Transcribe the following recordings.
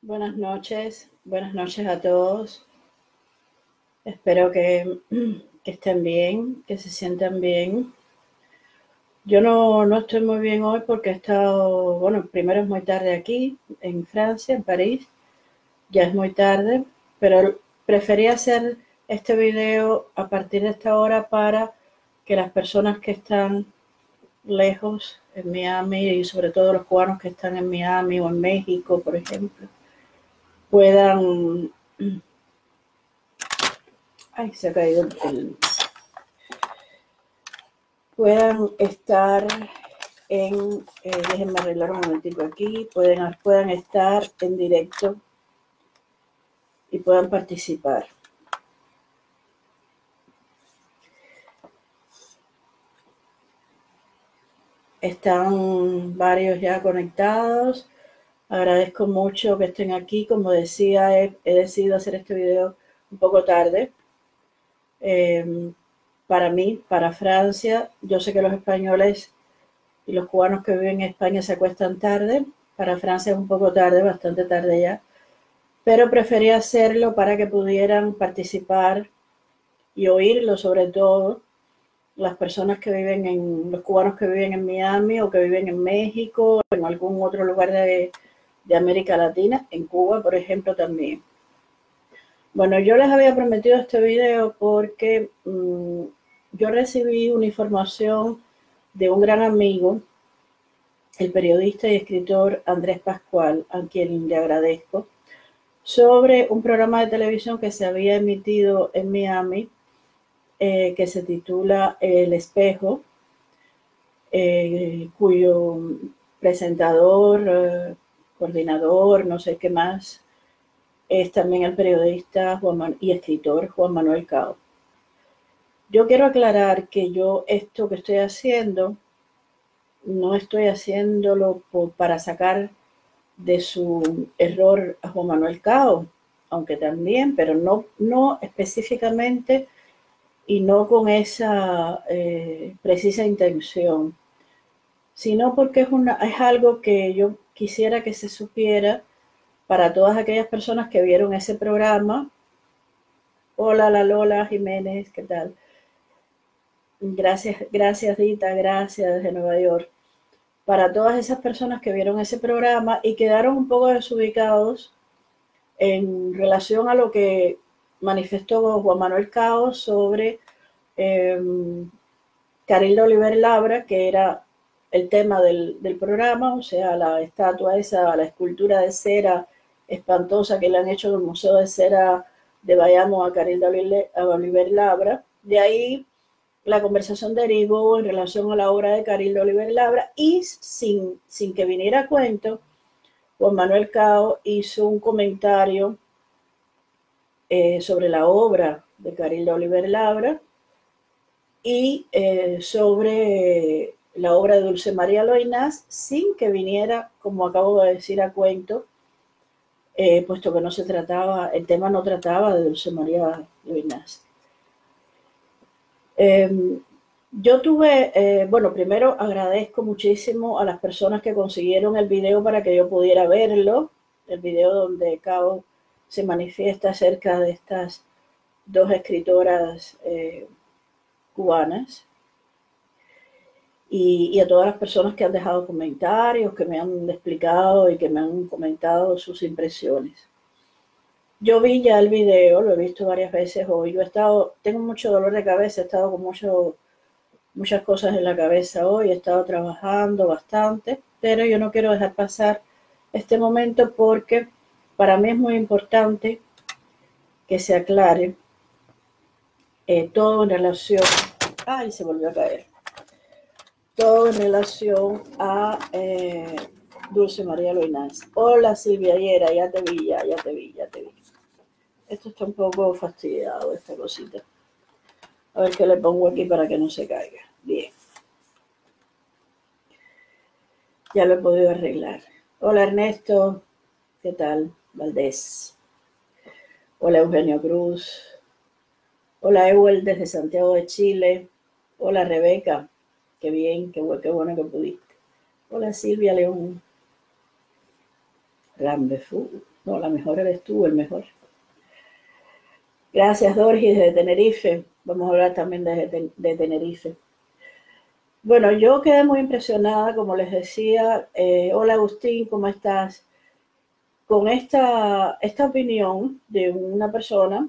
Buenas noches, buenas noches a todos. Espero que, estén bien, que se sientan bien. Yo no, no estoy muy bien hoy porque he estado, bueno, primero es muy tarde aquí, en Francia, en París. Ya es muy tarde, pero preferí hacer este video a partir de esta hora para que las personas que están lejos en Miami y sobre todo los cubanos que están en Miami o en México, por ejemplo, puedan... Ay, se ha caído el... Puedan estar en... Eh, déjenme arreglar un momentito aquí. Pueden, puedan estar en directo y puedan participar. Están varios ya conectados. Agradezco mucho que estén aquí. Como decía, he, decidido hacer este video un poco tarde. Em, para mí, para Francia, yo sé que los españoles y los cubanos que viven en España se acuestan tarde. Para Francia es un poco tarde, bastante tarde ya. Pero preferí hacerlo para que pudieran participar y oírlo sobre todo las personas que viven en, los cubanos que viven en Miami o que viven en México, o en algún otro lugar de, de América Latina, en Cuba, por ejemplo, también. Bueno, yo les había prometido este video porque mm, yo recibí una información de un gran amigo, el periodista y escritor Andrés Pascual, a quien le agradezco, sobre un programa de televisión que se había emitido en Miami, eh, que se titula El Espejo, eh, cuyo presentador eh, coordinador, no sé qué más, es también el periodista y escritor Juan Manuel Cao. Yo quiero aclarar que yo esto que estoy haciendo, no estoy haciéndolo para sacar de su error a Juan Manuel Cao, aunque también, pero no, no específicamente y no con esa eh, precisa intención, sino porque es, una, es algo que yo quisiera que se supiera para todas aquellas personas que vieron ese programa. Hola, la Lola Jiménez, ¿qué tal? Gracias, gracias Dita, gracias desde Nueva York. Para todas esas personas que vieron ese programa y quedaron un poco desubicados en relación a lo que manifestó Juan Manuel Caos sobre eh, Carildo Oliver Labra, que era el tema del, programa, o sea, la estatua esa, la escultura de cera espantosa que le han hecho del Museo de Cera de Bayamo a Carilda Oliver Labra. De ahí la conversación derivó en relación a la obra de Carilda Oliver Labra y sin, sin que viniera a cuento, Juan Manuel Cao hizo un comentario eh, sobre la obra de Carilda Oliver Labra y eh, sobre la obra de Dulce María Loinás sin que viniera, como acabo de decir, a cuento, eh, puesto que no se trataba, el tema no trataba de Dulce María Loinás. Em, yo tuve, eh, bueno, primero agradezco muchísimo a las personas que consiguieron el video para que yo pudiera verlo, el video donde Cabo se manifiesta acerca de estas dos escritoras eh, cubanas y, a todas las personas que han dejado comentarios, que me han explicado y que me han comentado sus impresiones. Yo vi ya el video, lo he visto varias veces hoy. Yo he estado, tengo mucho dolor de cabeza, he estado con mucho, muchas cosas en la cabeza hoy, he estado trabajando bastante, pero yo no quiero dejar pasar este momento porque para mí es muy importante que se aclare eh, todo en relación. Ay, se volvió a caer todo en relación a eh, Dulce María Loinás. Hola Silvia Ayera, ya te vi, ya, ya te vi, ya te vi. Esto está un poco fastidiado, esta cosita. A ver qué le pongo aquí para que no se caiga. Bien. Ya lo he podido arreglar. Hola Ernesto, ¿qué tal? Valdés. Hola Eugenio Cruz. Hola Ewell desde Santiago de Chile. Hola Rebeca. Qué bien, qué, bueno, qué bueno que pudiste. Hola Silvia León. Rambefu. No, la mejor eres tú, el mejor. Gracias, Dorgis, de Tenerife. Vamos a hablar también de, de Tenerife. Bueno, yo quedé muy impresionada, como les decía. Eh, hola, Agustín, ¿cómo estás? Con esta, esta opinión de una persona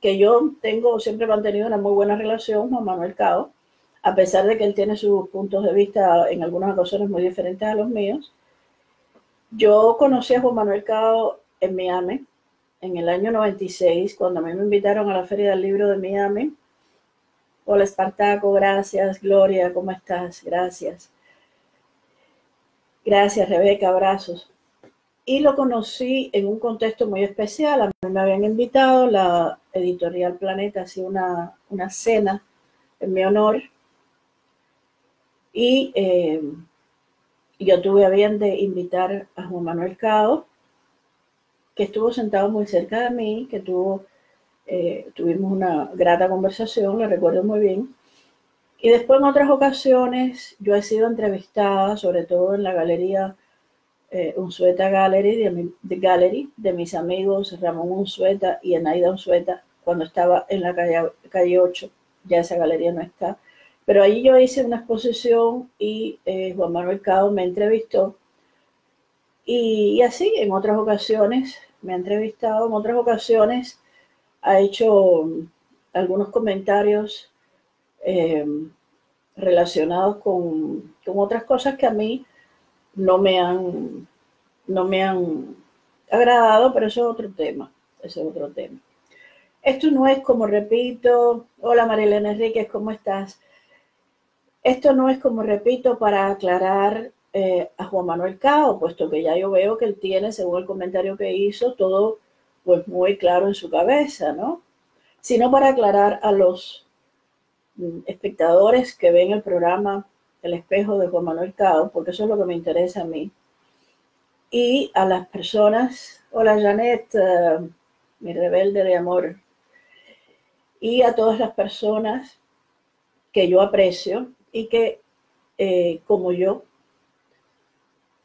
que yo tengo, siempre he mantenido una muy buena relación, Juan Manuel Cao, a pesar de que él tiene sus puntos de vista en algunas ocasiones muy diferentes a los míos. Yo conocí a Juan Manuel Cao en Miami en el año 96, cuando a mí me invitaron a la Feria del Libro de Miami. Hola Espartaco, gracias. Gloria, ¿cómo estás? Gracias. Gracias, Rebeca, abrazos. Y lo conocí en un contexto muy especial. A mí me habían invitado, la editorial Planeta hacía una, una cena en mi honor. Y eh, yo tuve a bien de invitar a Juan Manuel Cao, que estuvo sentado muy cerca de mí, que tuvo, eh, tuvimos una grata conversación, lo recuerdo muy bien. Y después en otras ocasiones yo he sido entrevistada, sobre todo en la galería eh, Unsueta Gallery de, de, Gallery, de mis amigos Ramón Unsueta y Enaida Unsueta, cuando estaba en la calle, calle 8, ya esa galería no está. Pero ahí yo hice una exposición y eh, Juan Manuel Cao me entrevistó. Y, así, en otras ocasiones, me ha entrevistado, en otras ocasiones ha hecho algunos comentarios eh, relacionados con, con, otras cosas que a mí no me han, no me han agradado, pero eso es otro tema, eso es otro tema. Esto no es como repito, hola Marilena Enríquez, ¿cómo estás? Esto no es como repito para aclarar eh, a Juan Manuel Cao, puesto que ya yo veo que él tiene, según el comentario que hizo, todo pues muy claro en su cabeza, ¿no? Sino para aclarar a los mm, espectadores que ven el programa El espejo de Juan Manuel Cao, porque eso es lo que me interesa a mí, y a las personas, hola Janet, uh, mi rebelde de amor, y a todas las personas que yo aprecio y que, eh, como yo,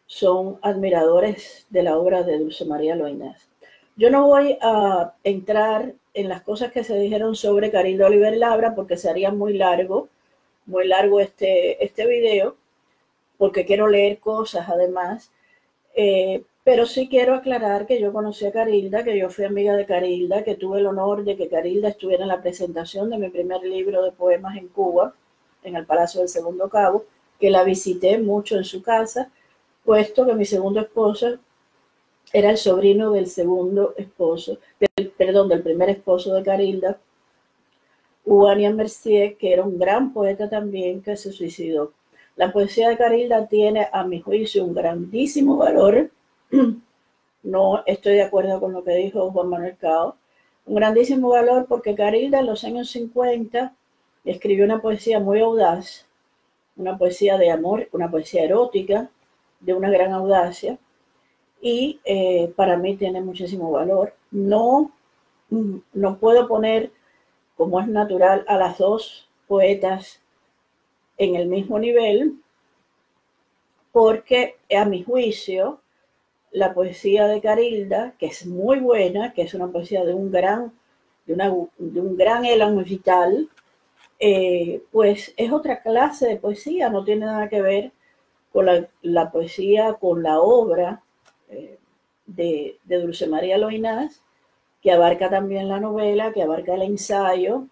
son admiradores de la obra de Dulce María Loinás. Yo no voy a entrar en las cosas que se dijeron sobre Carildo Oliver Labra porque sería muy largo, muy largo este, este video, porque quiero leer cosas además. Eh, pero sí quiero aclarar que yo conocí a Carilda, que yo fui amiga de Carilda, que tuve el honor de que Carilda estuviera en la presentación de mi primer libro de poemas en Cuba en el Palacio del Segundo Cabo, que la visité mucho en su casa, puesto que mi segundo esposo era el sobrino del segundo esposo, del, perdón, del primer esposo de Carilda, Uanian Mercier, que era un gran poeta también que se suicidó. La poesía de Carilda tiene, a mi juicio, un grandísimo valor. No estoy de acuerdo con lo que dijo Juan Manuel Cao. Un grandísimo valor porque Carilda en los años 50 escribió una poesía muy audaz, una poesía de amor, una poesía erótica, de una gran audacia, y eh, para mí tiene muchísimo valor. No, no puedo poner, como es natural, a las dos poetas en el mismo nivel, porque a mi juicio, la poesía de Carilda, que es muy buena, que es una poesía de un gran, de, de un gran elan vital, eh, pues es otra clase de poesía, no tiene nada que ver con la, poesía, con la obra eh, de, Dulce María Loinás, que abarca también la novela, que abarca el ensayo,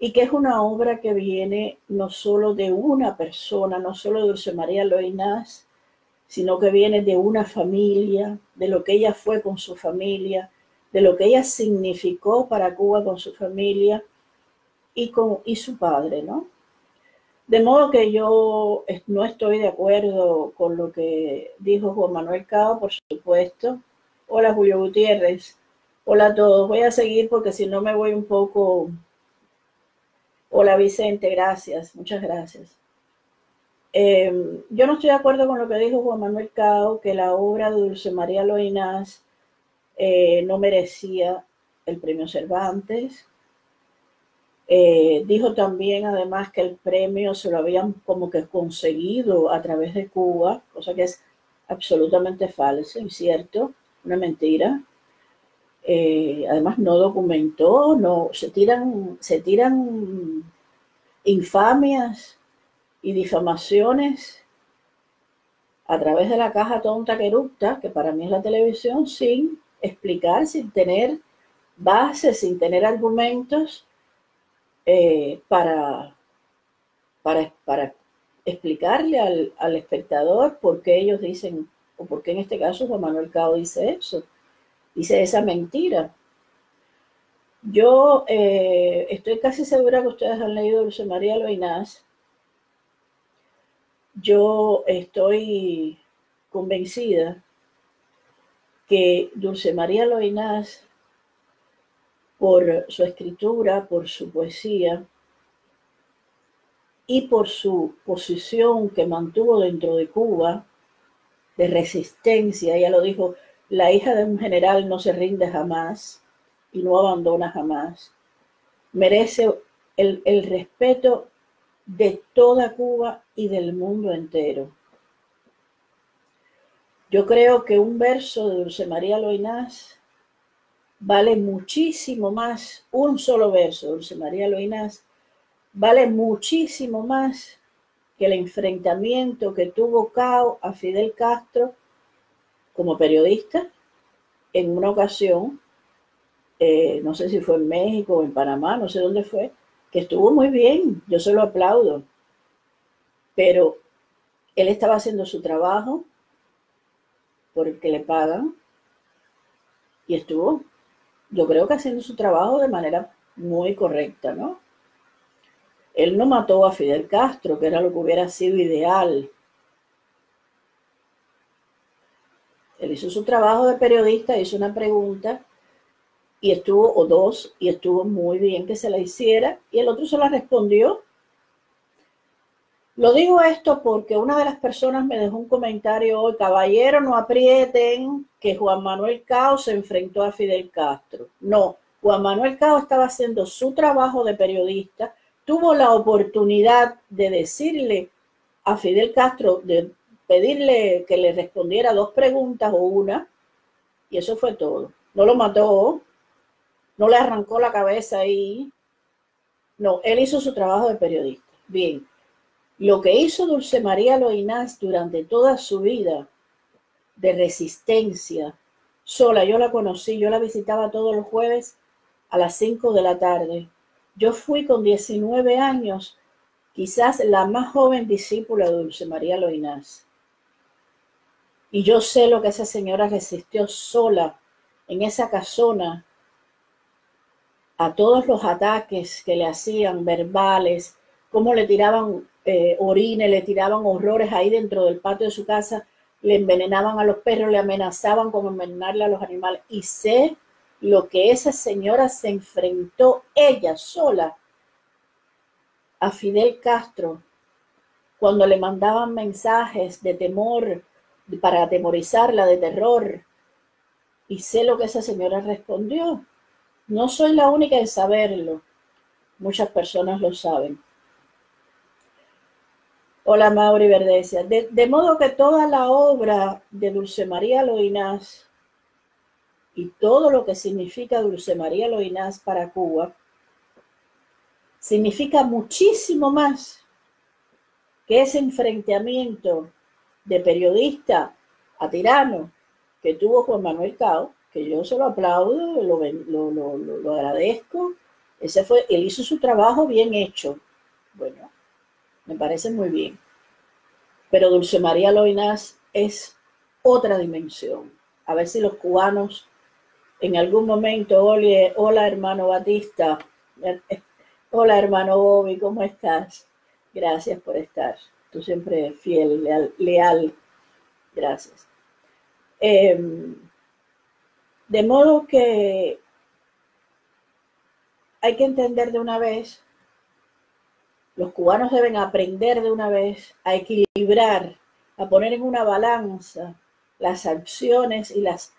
y que es una obra que viene no solo de una persona, no solo de Dulce María Loinás, sino que viene de una familia, de lo que ella fue con su familia, de lo que ella significó para Cuba con su familia y, con, y su padre, ¿no? De modo que yo no estoy de acuerdo con lo que dijo Juan Manuel Cao, por supuesto. Hola Julio Gutiérrez. Hola a todos. Voy a seguir porque si no me voy un poco... Hola Vicente, gracias. Muchas gracias. Em, yo no estoy de acuerdo con lo que dijo Juan Manuel Cao, que la obra de Dulce María Loinás eh, no merecía el premio Cervantes, eh, dijo también además que el premio se lo habían como que conseguido a través de Cuba, cosa que es absolutamente falso, incierto, una mentira. Eh, además no documentó, no se tiran, se tiran infamias y difamaciones a través de la caja tonta que erupta, que para mí es la televisión, sin explicar, sin tener bases, sin tener argumentos eh, para, para, explicarle al, al, espectador por qué ellos dicen, o por qué en este caso Juan Manuel Cao dice eso, dice esa mentira. Yo eh, estoy casi segura que ustedes han leído Dulce María Loinás. Yo estoy convencida que Dulce María Loinás, por su escritura, por su poesía y por su posición que mantuvo dentro de Cuba, de resistencia, ella lo dijo, la hija de un general no se rinde jamás y no abandona jamás. Merece el, el respeto de toda Cuba y del mundo entero. Yo creo que un verso de Dulce María Loinás vale muchísimo más, un solo verso Dulce María Loinás vale muchísimo más que el enfrentamiento que tuvo Cao a Fidel Castro como periodista en una ocasión eh, no sé si fue en México o en Panamá, no sé dónde fue, que estuvo muy bien, yo se lo aplaudo, pero él estaba haciendo su trabajo por el que le pagan y estuvo, yo creo que haciendo su trabajo de manera muy correcta, ¿no? Él no mató a Fidel Castro, que era lo que hubiera sido ideal. Él hizo su trabajo de periodista, hizo una pregunta y estuvo, o dos, y estuvo muy bien que se la hiciera, y el otro se la respondió. Lo digo esto porque una de las personas me dejó un comentario hoy, caballero, no aprieten que Juan Manuel Cao se enfrentó a Fidel Castro. No, Juan Manuel Cao estaba haciendo su trabajo de periodista, tuvo la oportunidad de decirle a Fidel Castro, de pedirle que le respondiera dos preguntas o una, y eso fue todo. No lo mató, no le arrancó la cabeza ahí. No, él hizo su trabajo de periodista. Bien, lo que hizo Dulce María Loinás durante toda su vida de resistencia, sola, yo la conocí, yo la visitaba todos los jueves a las 5 de la tarde. Yo fui con 19 años, quizás la más joven discípula de Dulce María Loinás. Y yo sé lo que esa señora resistió sola en esa casona a todos los ataques que le hacían verbales, cómo le tiraban eh, le tiraban horrores ahí dentro del patio de su casa, le envenenaban a los perros, le amenazaban con envenenarle a los animales. Y sé lo que esa señora se enfrentó ella sola a Fidel Castro cuando le mandaban mensajes de temor para atemorizarla, de terror. Y sé lo que esa señora respondió. No soy la única en saberlo. Muchas personas lo saben. Hola Mauri Verdesia. De, modo que toda la obra de Dulce María Loinás y todo lo que significa Dulce María Loinás para Cuba significa muchísimo más que ese enfrentamiento de periodista a tirano que tuvo Juan Manuel Cao que yo se lo aplaudo, lo, lo, agradezco. Ese fue, él hizo su trabajo bien hecho. Bueno, me parece muy bien. Pero Dulce María Loinás es otra dimensión. A ver si los cubanos en algún momento, oye, hola hermano Batista, hola hermano Bobby, ¿cómo estás? Gracias por estar. Tú siempre fiel, leal. leal. Gracias. Eh, de modo que hay que entender de una vez, los cubanos deben aprender de una vez a equilibrar, a poner en una balanza las acciones y las,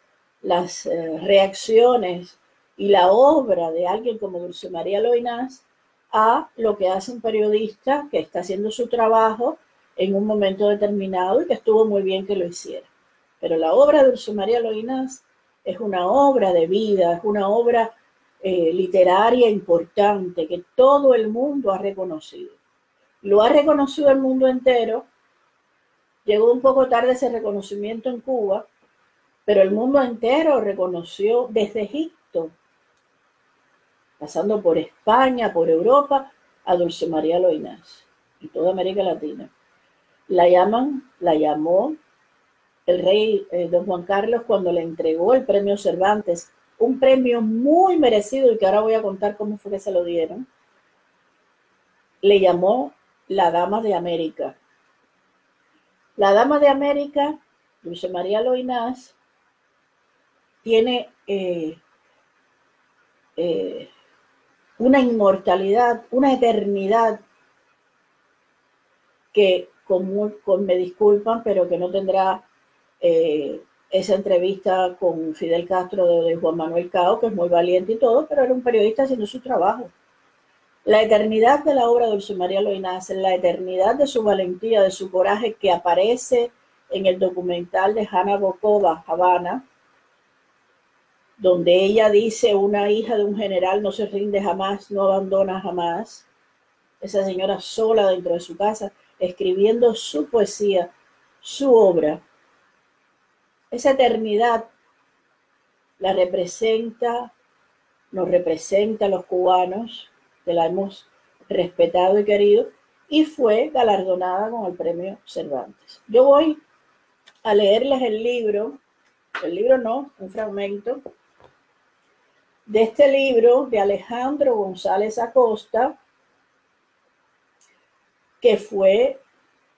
eh, reacciones y la obra de alguien como Dulce María Loinás a lo que hace un periodista que está haciendo su trabajo en un momento determinado y que estuvo muy bien que lo hiciera. pero la obra de Dulce María Loinás es una obra de vida, es una obra eh, literaria importante que todo el mundo ha reconocido. Lo ha reconocido el mundo entero. Llegó un poco tarde ese reconocimiento en Cuba, pero el mundo entero reconoció desde Egipto, pasando por España, por Europa, a Dulce María Loinás y toda América Latina. La llaman, la llamó el rey eh, don Juan Carlos cuando le entregó el premio Cervantes, un premio muy merecido y que ahora voy a contar cómo fue que se lo dieron, le llamó la Dama de América. La Dama de América, Dulce María Loinás, tiene eh, eh, una inmortalidad, una eternidad que con, me disculpan, pero que no tendrá eh, esa entrevista con Fidel Castro de, Juan Manuel Cao, que es muy valiente y todo, pero era un periodista haciendo su trabajo. La eternidad de la obra de Dulce María Loinaz, la eternidad de su valentía, de su coraje que aparece en el documental de Hanna Bokova, Habana, donde ella dice, una hija de un general no se rinde jamás, no abandona jamás. Esa señora sola dentro de su casa, escribiendo su poesía, su obra, esa eternidad la representa, nos representa a los cubanos, que la hemos respetado y querido, y fue galardonada con el premio Cervantes. Yo voy a leerles el libro, el libro no, un fragmento, de este libro de Alejandro González Acosta, que fue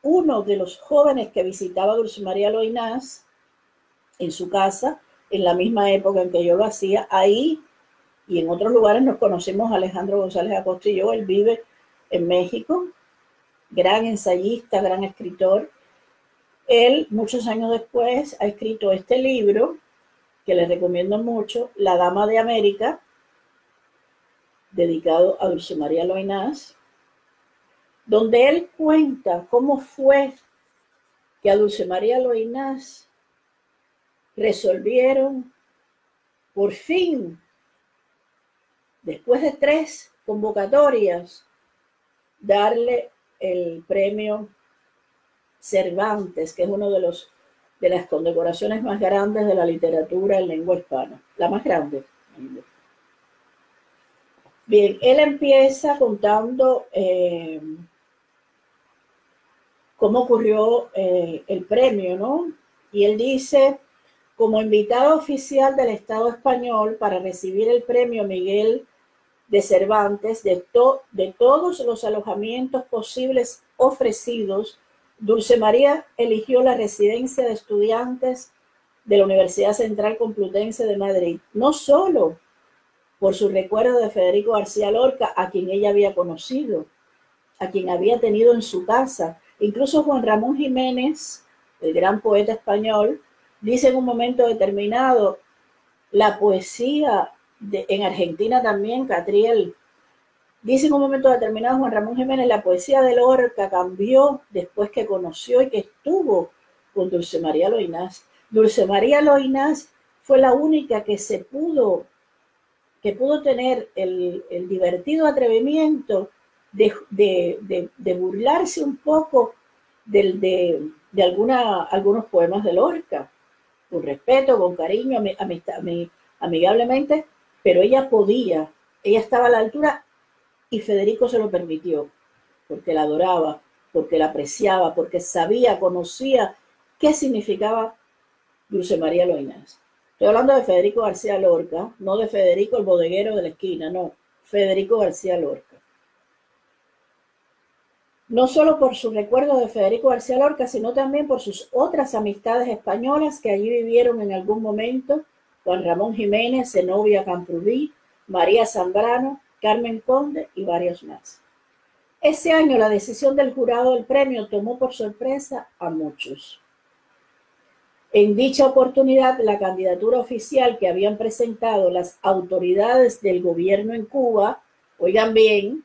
uno de los jóvenes que visitaba Dulce María Loinás en su casa, en la misma época en que yo lo hacía. Ahí y en otros lugares nos conocemos Alejandro González Acosta y yo. Él vive en México, gran ensayista, gran escritor. Él, muchos años después, ha escrito este libro que les recomiendo mucho, La Dama de América, dedicado a Dulce María Loinás, donde él cuenta cómo fue que a Dulce María Loinás resolvieron por fin, después de tres convocatorias, darle el premio Cervantes, que es uno de los de las condecoraciones más grandes de la literatura en lengua hispana, la más grande. Bien, él empieza contando eh, cómo ocurrió eh, el premio, ¿no? Y él dice, como invitado oficial del Estado español para recibir el premio Miguel de Cervantes de, de todos los alojamientos posibles ofrecidos, Dulce María eligió la residencia de estudiantes de la Universidad Central Complutense de Madrid, no solo por su recuerdo de Federico García Lorca, a quien ella había conocido, a quien había tenido en su casa, incluso Juan Ramón Jiménez, el gran poeta español, dice en un momento determinado, la poesía en Argentina también, Catriel, dice en un momento determinado Juan Ramón Jiménez, la poesía de Lorca cambió después que conoció y que estuvo con Dulce María Loinás. Dulce María Loinás fue la única que se pudo, que pudo tener el, divertido atrevimiento de, burlarse un poco de, algunos poemas de Lorca con respeto, con cariño, amigablemente, pero ella podía, ella estaba a la altura y Federico se lo permitió, porque la adoraba, porque la apreciaba, porque sabía, conocía qué significaba Dulce María Loinás. Estoy hablando de Federico García Lorca, no de Federico el bodeguero de la esquina, no, Federico García Lorca no solo por su recuerdo de Federico García Lorca, sino también por sus otras amistades españolas que allí vivieron en algún momento, Juan Ramón Jiménez, Zenobia Camprubí, María Zambrano, Carmen Conde y varios más. Ese año la decisión del jurado del premio tomó por sorpresa a muchos. En dicha oportunidad, la candidatura oficial que habían presentado las autoridades del gobierno en Cuba, oigan bien,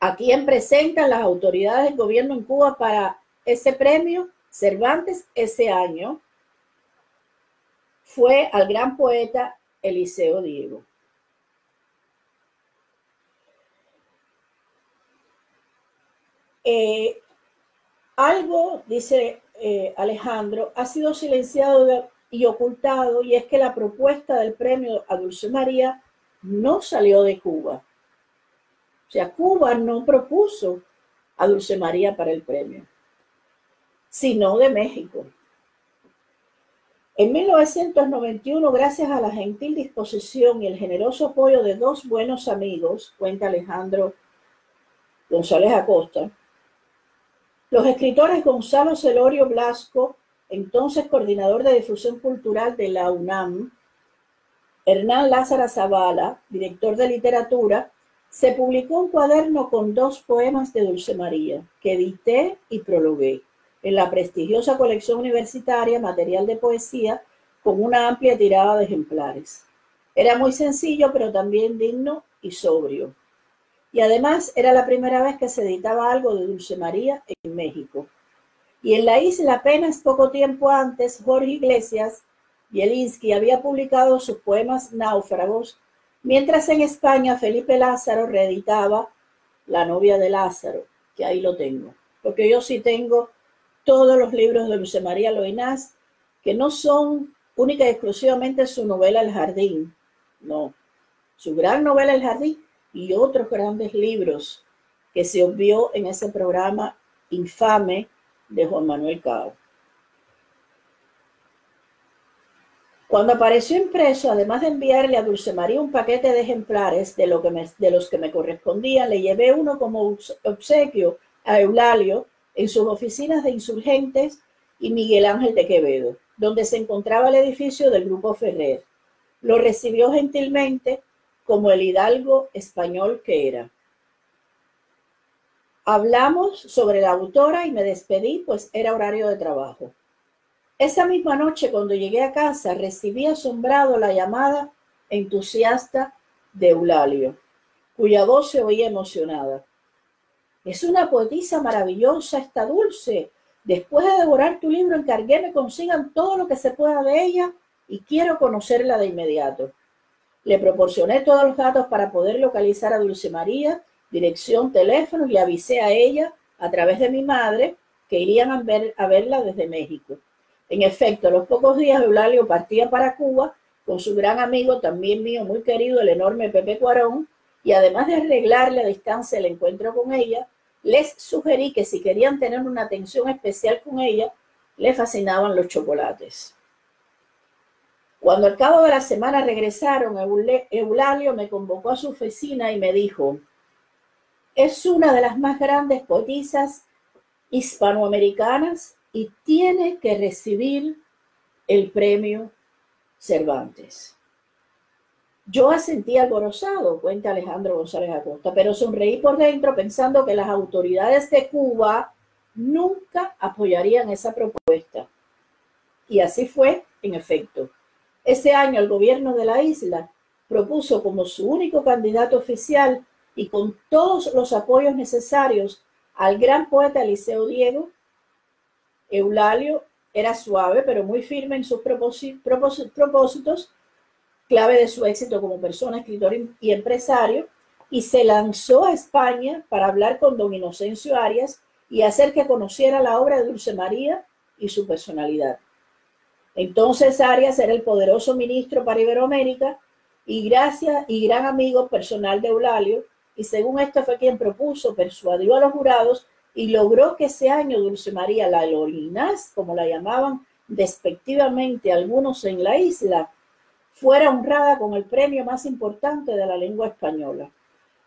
¿A quién presentan las autoridades del gobierno en Cuba para ese premio? Cervantes ese año. fue al gran poeta Eliseo Diego. Eh, algo, dice eh, Alejandro, ha sido silenciado y ocultado y es que la propuesta del premio a Dulce María no salió de Cuba. O sea, Cuba no propuso a Dulce María para el premio, sino de México. En 1991, gracias a la gentil disposición y el generoso apoyo de dos buenos amigos, cuenta Alejandro González Acosta, los escritores Gonzalo Celorio Blasco, entonces coordinador de difusión cultural de la UNAM, Hernán Lázara Zavala, director de literatura, se publicó un cuaderno con dos poemas de Dulce María, que edité y prologué en la prestigiosa colección universitaria Material de Poesía, con una amplia tirada de ejemplares. Era muy sencillo, pero también digno y sobrio. Y además era la primera vez que se editaba algo de Dulce María en México. Y en la isla apenas poco tiempo antes, Jorge Iglesias Bielinski había publicado sus poemas Náufragos, mientras en España Felipe Lázaro reeditaba La novia de Lázaro, que ahí lo tengo. Porque yo sí tengo todos los libros de Dulce María Loinás, que no son única y exclusivamente su novela El Jardín, no, su gran novela El Jardín y otros grandes libros que se obvió en ese programa infame de Juan Manuel Cao. Cuando apareció impreso, además de enviarle a Dulce María un paquete de ejemplares de, lo que de los que me correspondían, le llevé uno como obsequio a Eulalio en sus oficinas de insurgentes y Miguel Ángel de Quevedo, donde se encontraba el edificio del Grupo Ferrer. Lo recibió gentilmente como el hidalgo español que era. Hablamos sobre la autora y me despedí, pues era horario de trabajo. Esa misma noche, cuando llegué a casa, recibí asombrado la llamada entusiasta de Eulalio, cuya voz se oía emocionada. Es una poetisa maravillosa, está dulce. Después de devorar tu libro, encargué me consigan todo lo que se pueda de ella y quiero conocerla de inmediato. Le proporcioné todos los datos para poder localizar a Dulce María, dirección, teléfono y avisé a ella a través de mi madre que irían a, ver, a verla desde México. En efecto, a los pocos días Eulalio partía para Cuba con su gran amigo, también mío, muy querido, el enorme Pepe Cuarón, y además de arreglarle a distancia el encuentro con ella, les sugerí que si querían tener una atención especial con ella, le fascinaban los chocolates. Cuando al cabo de la semana regresaron, Eulalio me convocó a su oficina y me dijo, es una de las más grandes poetisas hispanoamericanas y tiene que recibir el premio Cervantes. Yo asentí alborozado, cuenta Alejandro González Acosta, pero sonreí por dentro pensando que las autoridades de Cuba nunca apoyarían esa propuesta. Y así fue, en efecto. Ese año el gobierno de la isla propuso como su único candidato oficial y con todos los apoyos necesarios al gran poeta Eliseo Diego. Eulalio era suave pero muy firme en sus propósitos, clave de su éxito como persona, escritor y empresario, y se lanzó a España para hablar con don Inocencio Arias y hacer que conociera la obra de Dulce María y su personalidad. Entonces Arias era el poderoso ministro para Iberoamérica y gracias y gran amigo personal de Eulalio, y según esto fue quien propuso, persuadió a los jurados y logró que ese año Dulce María la Lorinaz, como la llamaban despectivamente algunos en la isla, fuera honrada con el premio más importante de la lengua española.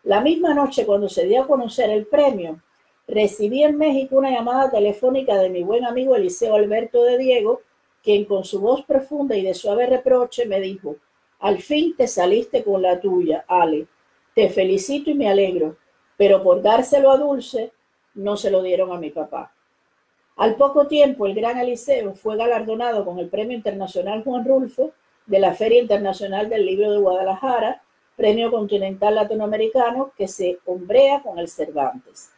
La misma noche, cuando se dio a conocer el premio, recibí en México una llamada telefónica de mi buen amigo Eliseo Alberto de Diego, quien con su voz profunda y de suave reproche me dijo, al fin te saliste con la tuya, Ale. Te felicito y me alegro, pero por dárselo a Dulce, no se lo dieron a mi papá. Al poco tiempo, el gran Eliseo fue galardonado con el Premio Internacional Juan Rulfo de la Feria Internacional del Libro de Guadalajara, Premio Continental Latinoamericano que se hombrea con el Cervantes.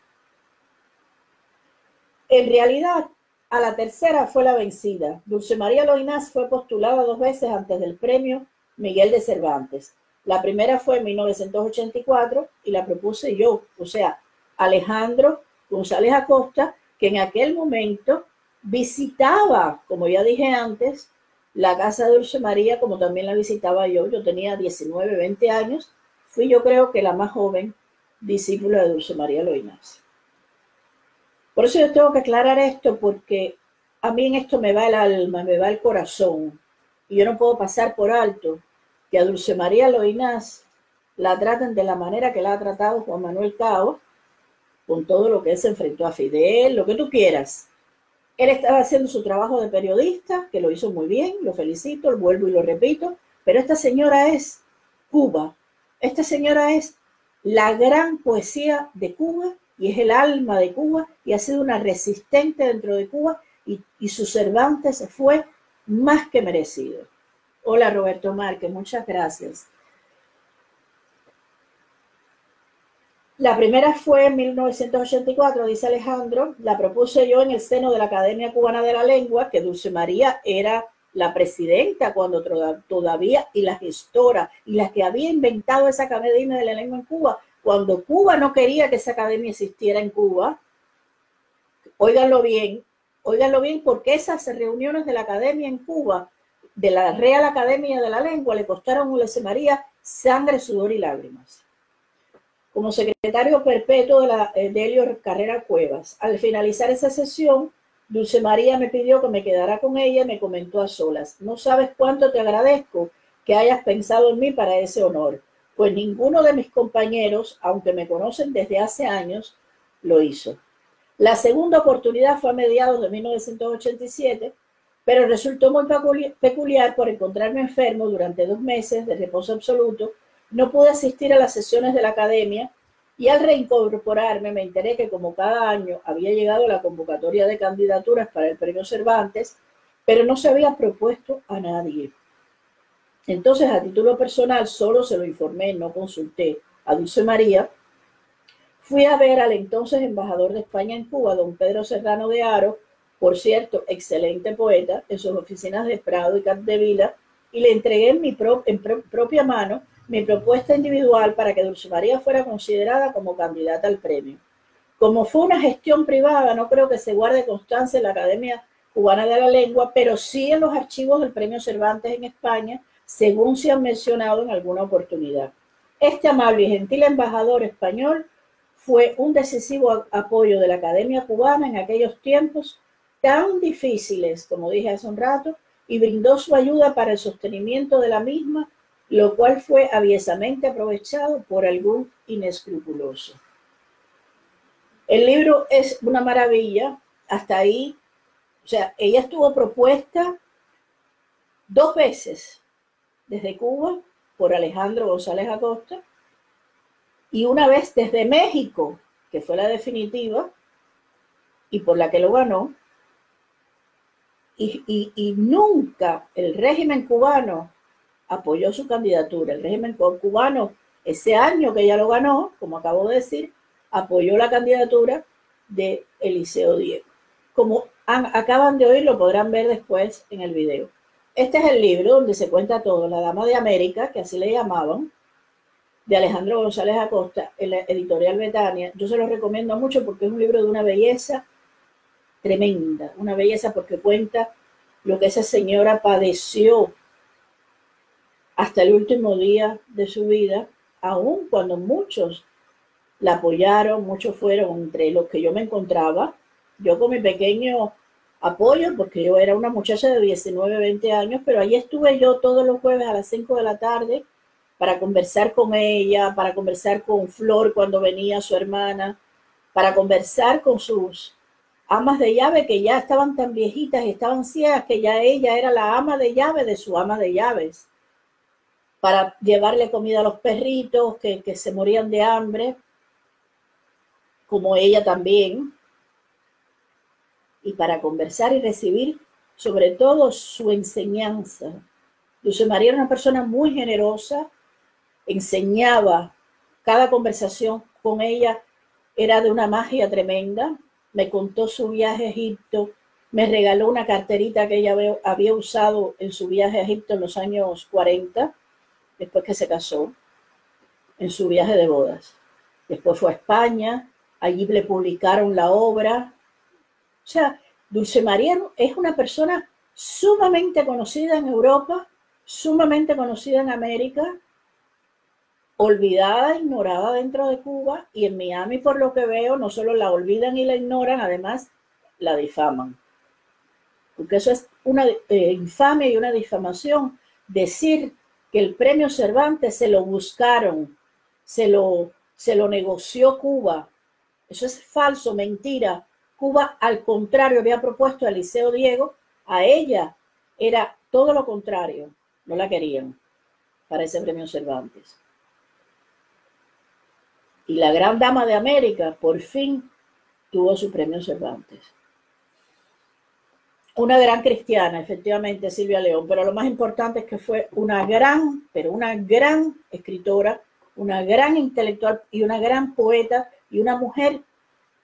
En realidad, a la tercera fue la vencida. Dulce María Loinás fue postulada dos veces antes del premio Miguel de Cervantes. La primera fue en 1984 y la propuse yo, o sea, Alejandro González Acosta, que en aquel momento visitaba, como ya dije antes, la casa de Dulce María, como también la visitaba yo. Yo tenía 19, 20 años. Fui yo creo que la más joven discípula de Dulce María Loinás. Por eso yo tengo que aclarar esto porque a mí en esto me va el alma, me va el corazón. Y yo no puedo pasar por alto que a Dulce María Loinás la traten de la manera que la ha tratado Juan Manuel Cao, con todo lo que él se enfrentó a Fidel, lo que tú quieras. Él estaba haciendo su trabajo de periodista, que lo hizo muy bien, lo felicito, lo vuelvo y lo repito, pero esta señora es Cuba. Esta señora es la gran poesía de Cuba y es el alma de Cuba y ha sido una resistente dentro de Cuba y, su Cervantes fue más que merecido. Hola Roberto Márquez, muchas gracias. La primera fue en 1984, dice Alejandro, la propuse yo en el seno de la Academia Cubana de la Lengua, que Dulce María era la presidenta cuando todavía y la gestora y la que había inventado esa Academia de la Lengua en Cuba, cuando Cuba no quería que esa academia existiera en Cuba. Óiganlo bien, óiganlo bien, porque esas reuniones de la academia en Cuba, de la Real Academia de la Lengua, le costaron a Dulce María sangre, sudor y lágrimas como secretario perpetuo de la eh, Delio Carrera Cuevas. Al finalizar esa sesión, Dulce María me pidió que me quedara con ella y me comentó a solas, no sabes cuánto te agradezco que hayas pensado en mí para ese honor, pues ninguno de mis compañeros, aunque me conocen desde hace años, lo hizo. La segunda oportunidad fue a mediados de 1987, pero resultó muy peculiar por encontrarme enfermo durante dos meses de reposo absoluto no pude asistir a las sesiones de la academia y al reincorporarme me enteré que como cada año había llegado la convocatoria de candidaturas para el premio Cervantes, pero no se había propuesto a nadie. Entonces, a título personal, solo se lo informé, no consulté a Dulce María. Fui a ver al entonces embajador de España en Cuba, don Pedro Serrano de Aro, por cierto, excelente poeta, en sus oficinas de Prado y Capdevila, y le entregué en mi propia mano mi propuesta individual para que Dulce María fuera considerada como candidata al premio. Como fue una gestión privada, no creo que se guarde constancia en la Academia Cubana de la Lengua, pero sí en los archivos del Premio Cervantes en España, según se han mencionado en alguna oportunidad. Este amable y gentil embajador español fue un decisivo apoyo de la Academia Cubana en aquellos tiempos tan difíciles, como dije hace un rato, y brindó su ayuda para el sostenimiento de la misma lo cual fue aviesamente aprovechado por algún inescrupuloso. El libro es una maravilla, hasta ahí, o sea, ella estuvo propuesta dos veces desde Cuba por Alejandro González Acosta y una vez desde México, que fue la definitiva y por la que lo ganó, y, y nunca el régimen cubano apoyó su candidatura. El régimen cubano, ese año que ella lo ganó, como acabo de decir, apoyó la candidatura de Eliseo Diego. Como acaban de oír, lo podrán ver después en el video. Este es el libro donde se cuenta todo, La Dama de América, que así le llamaban, de Alejandro González Acosta, en la editorial Betania. Yo se lo recomiendo mucho porque es un libro de una belleza tremenda, una belleza porque cuenta lo que esa señora padeció hasta el último día de su vida, aun cuando muchos la apoyaron, muchos fueron entre los que yo me encontraba, yo con mi pequeño apoyo, porque yo era una muchacha de 19, 20 años, pero ahí estuve yo todos los jueves a las 5 de la tarde para conversar con ella, para conversar con Flor cuando venía su hermana, para conversar con sus amas de llave que ya estaban tan viejitas y estaban ciegas que ya ella era la ama de llave de su ama de llaves para llevarle comida a los perritos que, se morían de hambre, como ella también, y para conversar y recibir sobre todo su enseñanza. Dulce María era una persona muy generosa, enseñaba, cada conversación con ella era de una magia tremenda, me contó su viaje a Egipto, me regaló una carterita que ella había usado en su viaje a Egipto en los años 40, después que se casó, en su viaje de bodas. Después fue a España, allí le publicaron la obra. O sea, Dulce María es una persona sumamente conocida en Europa, sumamente conocida en América, olvidada, ignorada dentro de Cuba y en Miami, por lo que veo, no solo la olvidan y la ignoran, además la difaman. Porque eso es una eh, infamia y una difamación. Decir que el premio Cervantes se lo buscaron, se lo, se lo negoció Cuba. Eso es falso, mentira. Cuba, al contrario, había propuesto a Liceo Diego, a ella era todo lo contrario, no la querían para ese premio Cervantes. Y la gran dama de América por fin tuvo su premio Cervantes. Una gran cristiana, efectivamente, Silvia León, pero lo más importante es que fue una gran, pero una gran escritora, una gran intelectual y una gran poeta y una mujer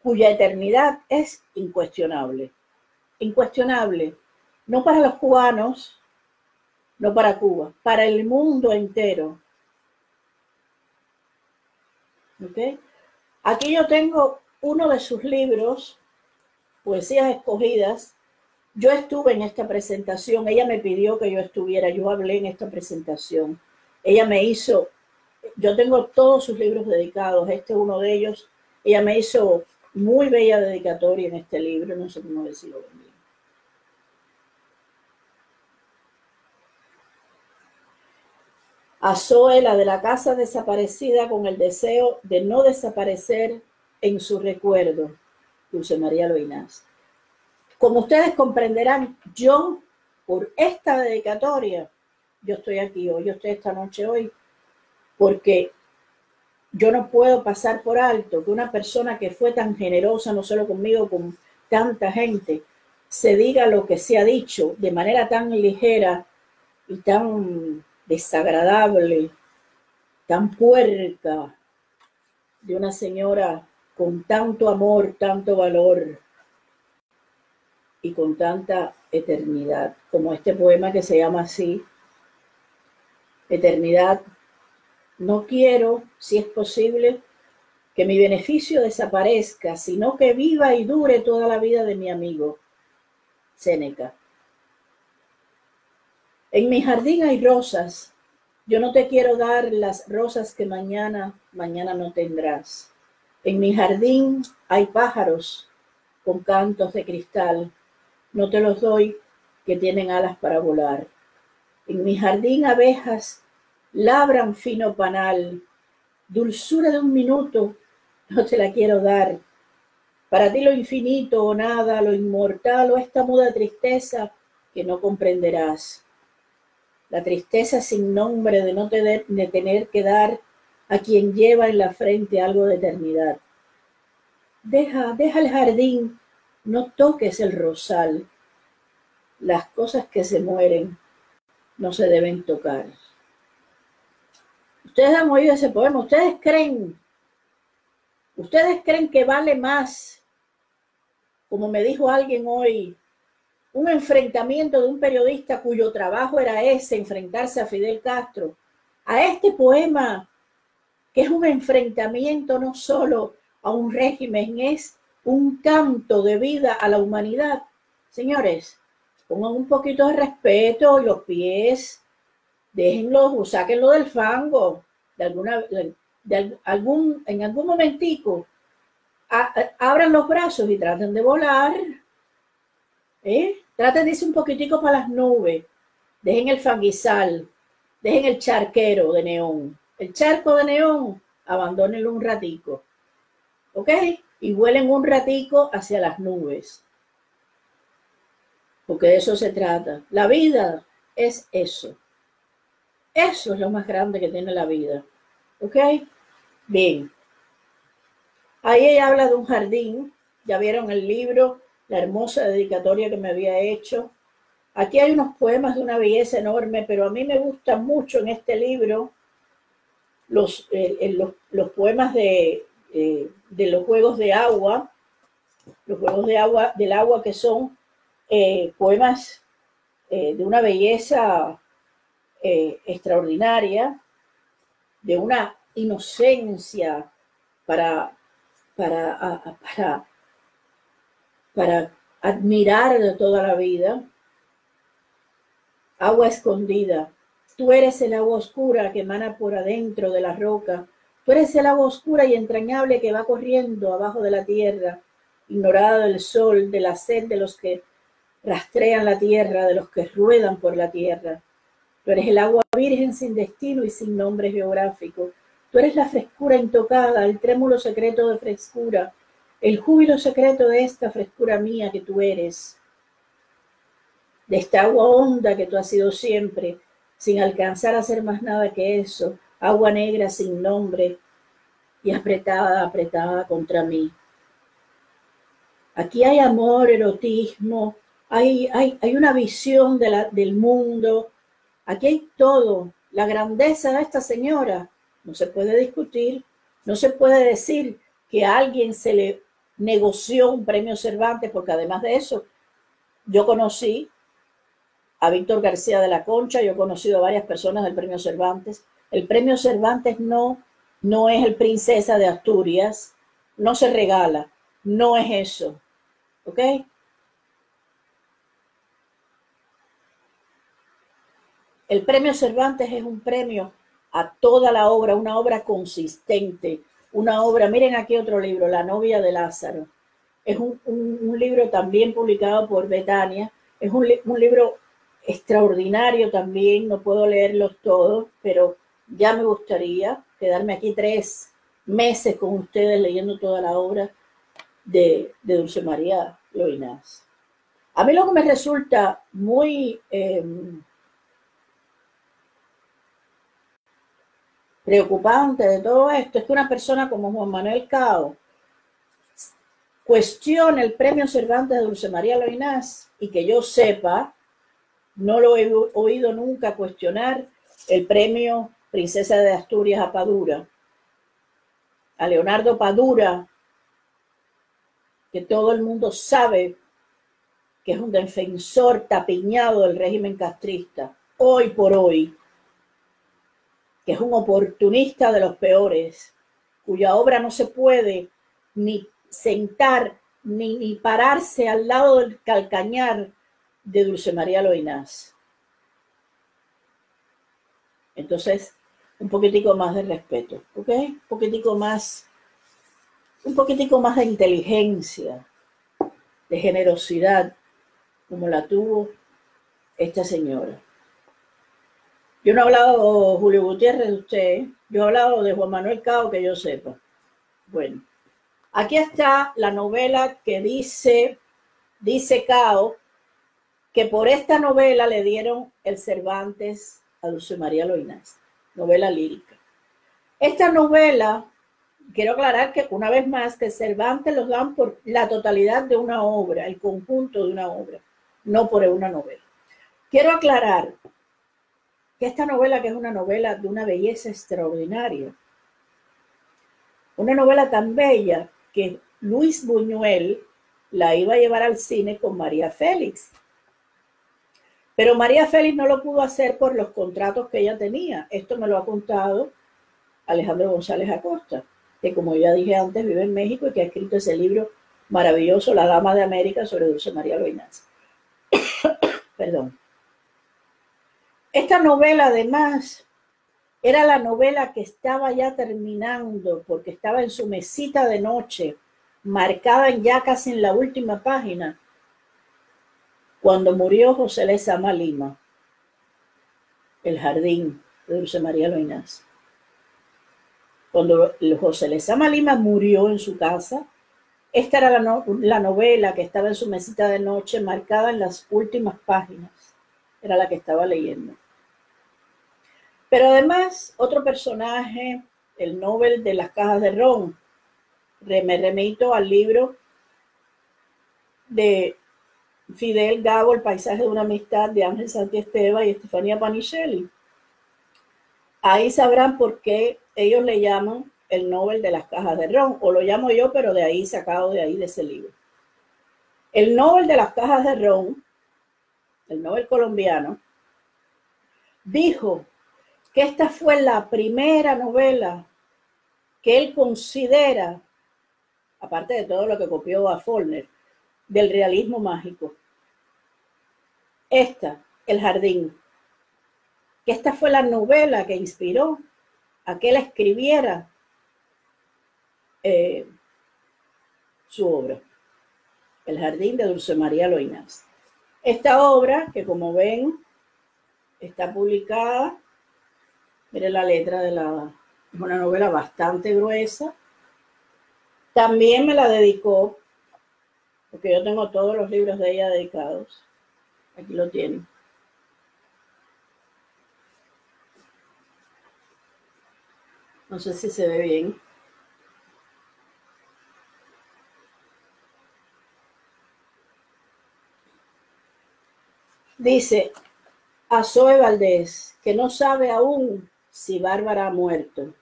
cuya eternidad es incuestionable. Incuestionable, no para los cubanos, no para Cuba, para el mundo entero. Aquí yo tengo uno de sus libros, Poesías Escogidas. Yo estuve en esta presentación, ella me pidió que yo estuviera, yo hablé en esta presentación. Ella me hizo, yo tengo todos sus libros dedicados, este es uno de ellos. Ella me hizo muy bella dedicatoria en este libro, no sé cómo decirlo a Zoe, la de la casa desaparecida, con el deseo de no desaparecer en su recuerdo, Dulce María Loinás. Como ustedes comprenderán, yo, por esta dedicatoria, yo estoy aquí hoy, yo estoy esta noche hoy, porque yo no puedo pasar por alto que una persona que fue tan generosa, no solo conmigo, con tanta gente, se diga lo que se ha dicho de manera tan ligera y tan desagradable, tan puerca, de una señora con tanto amor, tanto valor y con tanta eternidad, como este poema que se llama así, Eternidad. No quiero, si es posible, que mi beneficio desaparezca, sino que viva y dure toda la vida de mi amigo, Séneca. En mi jardín hay rosas. Yo no te quiero dar las rosas que mañana, mañana no tendrás. En mi jardín hay pájaros con cantos de cristal. No te los doy que tienen alas para volar. En mi jardín abejas labran fino panal. Dulzura de un minuto, no te la quiero dar. Para ti lo infinito o nada, lo inmortal o esta muda tristeza que no comprenderás la tristeza sin nombre de no tener, tener que dar a quien lleva en la frente algo de eternidad. Deja, deja el jardín, no toques el rosal. Las cosas que se mueren no se deben tocar. Ustedes han oído ese poema, ustedes creen, ustedes creen que vale más, como me dijo alguien hoy, un enfrentamiento de un periodista cuyo trabajo era ese, enfrentarse a Fidel Castro, a este poema, que es un enfrentamiento no solo a un régimen, es un canto de vida a la humanidad. Señores, pongan un poquito de respeto los pies, déjenlo, sáquenlo del fango, de alguna, de algún, en algún momentico, abran los brazos y traten de volar. ¿Eh? Traten de irse un poquitico para las nubes. Dejen el fanguizal. Dejen el charquero de neón. El charco de neón, abandónenlo un ratico. ¿Ok? Y vuelen un ratico hacia las nubes. Porque de eso se trata. La vida es eso. Eso es lo más grande que tiene la vida. ¿Ok? Bien. Ahí ella habla de un jardín. Ya vieron el libro la hermosa dedicatoria que me había hecho. Aquí hay unos poemas de una belleza enorme, pero a mí me gustan mucho en este libro los, los, poemas de, de los juegos de agua, los juegos de agua, del agua que son eh, poemas eh, de una belleza eh, extraordinaria, de una inocencia para, para, para, para admirar de toda la vida. Agua escondida. Tú eres el agua oscura que emana por adentro de la roca. Tú eres el agua oscura y entrañable que va corriendo abajo de la tierra, ignorada del sol, de la sed de los que rastrean la tierra, de los que ruedan por la tierra. Tú eres el agua virgen sin destino y sin nombre geográfico. Tú eres la frescura intocada, el trémulo secreto de frescura, el júbilo secreto de esta frescura mía que tú eres, de esta agua honda que tú has sido siempre, sin alcanzar a ser más nada que eso, agua negra sin nombre y apretada, apretada contra mí. Aquí hay amor, erotismo, hay, hay, hay una visión del mundo, aquí hay todo. La grandeza de esta señora no se puede discutir, no se puede decir que a alguien se le negoció un premio Cervantes, porque además de eso, yo conocí a Víctor García de la Concha, yo he conocido a varias personas del premio Cervantes. El premio Cervantes no, no es el Princesa de Asturias, no se regala, no es eso. ¿Ok? El premio Cervantes es un premio a toda la obra, una obra consistente, una obra, miren aquí otro libro, La novia de Lázaro. Es un, libro también publicado por Betania, es un, un libro extraordinario también, no puedo leerlos todos, pero ya me gustaría quedarme aquí tres meses con ustedes leyendo toda la obra de, Dulce María Loinás. A mí lo que me resulta muy em, preocupante de todo esto es que una persona como Juan Manuel Cao cuestione el premio Cervantes de Dulce María Loinás y que yo sepa, no lo he oído nunca cuestionar el premio Princesa de Asturias a Padura, a Leonardo Padura, que todo el mundo sabe que es un defensor tapiñado del régimen castrista, hoy por hoy, que es un oportunista de los peores, cuya obra no se puede ni sentar ni, pararse al lado del calcañar de Dulce María Loinás. Entonces, un poquitico más de respeto, ¿ok? Un poquitico más un poquitico más de inteligencia, de generosidad, como la tuvo esta señora. Yo no he hablado, Julio Gutiérrez, de usted, yo he hablado de Juan Manuel Cao, que yo sepa. Bueno, aquí está la novela que dice, dice Cao, que por esta novela le dieron el Cervantes a Dulce María Loinás, novela lírica. Esta novela quiero aclarar que una vez más que Cervantes los dan por la totalidad de una obra, el conjunto de una obra, no por una novela. Quiero aclarar que esta novela, que es una novela de una belleza extraordinaria, una novela tan bella que Luis Buñuel la iba a llevar al cine con María Félix. Pero María Félix no lo pudo hacer por los contratos que ella tenía. Esto me lo ha contado Alejandro González Acosta que como ya dije antes vive en México y que ha escrito ese libro maravilloso, La Dama de América, sobre Dulce María Loinaz. Perdón. Esta novela además era la novela que estaba ya terminando porque estaba en su mesita de noche, marcada ya casi en la última página, cuando murió José Lezama Lima, el jardín de Dulce María Loinaz. Cuando José Lezama Lima murió en su casa, esta era la, la, novela que estaba en su mesita de noche, marcada en las últimas páginas. Era la que estaba leyendo. Pero además, otro personaje, el Nobel de las cajas de ron, me remito al libro de Fidel Gago, El paisaje de una amistad de Ángel Santiesteva y Estefanía Panichelli. Ahí sabrán por qué ellos le llaman el Nobel de las cajas de ron, o lo llamo yo, pero de ahí sacado de ahí de ese libro. El Nobel de las cajas de ron, el Nobel colombiano, dijo que esta fue la primera novela que él considera, aparte de todo lo que copió a Follner, del realismo mágico. Esta, El Jardín, que esta fue la novela que inspiró a que él escribiera eh, su obra, El Jardín de Dulce María Loinás. Esta obra, que como ven, está publicada, miren la letra de la, es una novela bastante gruesa. También me la dedicó, porque yo tengo todos los libros de ella dedicados. Aquí lo tienen. No sé si se ve bien. Dice a Zoe Valdés, que no sabe aún si Bárbara ha muerto,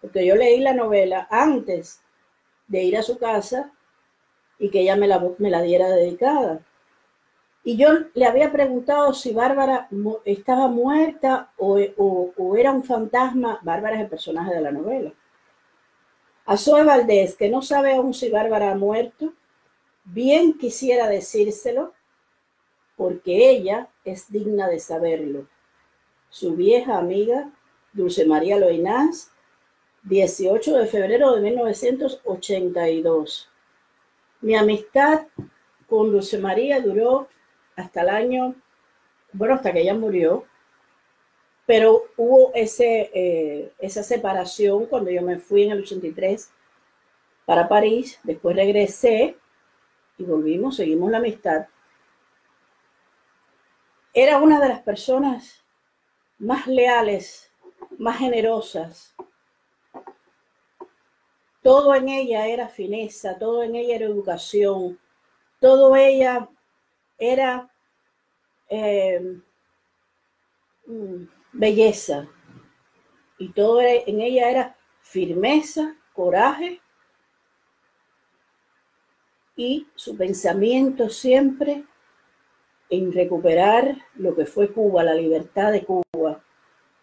porque yo leí la novela antes de ir a su casa y que ella me la, me la diera dedicada. Y yo le había preguntado si Bárbara estaba muerta o, era un fantasma. Bárbara es el personaje de la novela. A Zoe Valdés, que no sabe aún si Bárbara ha muerto, bien quisiera decírselo, porque ella es digna de saberlo. Su vieja amiga, Dulce María Loinás, 18 de febrero de 1982. Mi amistad con Dulce María duró hasta el año, bueno, hasta que ella murió, pero hubo ese, eh, esa separación cuando yo me fui en el 83 para París, después regresé y volvimos, seguimos la amistad. Era una de las personas más leales, más generosas. Todo en ella era fineza, todo en ella era educación, todo ella era eh, mm, belleza y todo en ella era firmeza, coraje y su pensamiento siempre en recuperar lo que fue Cuba, la libertad de Cuba.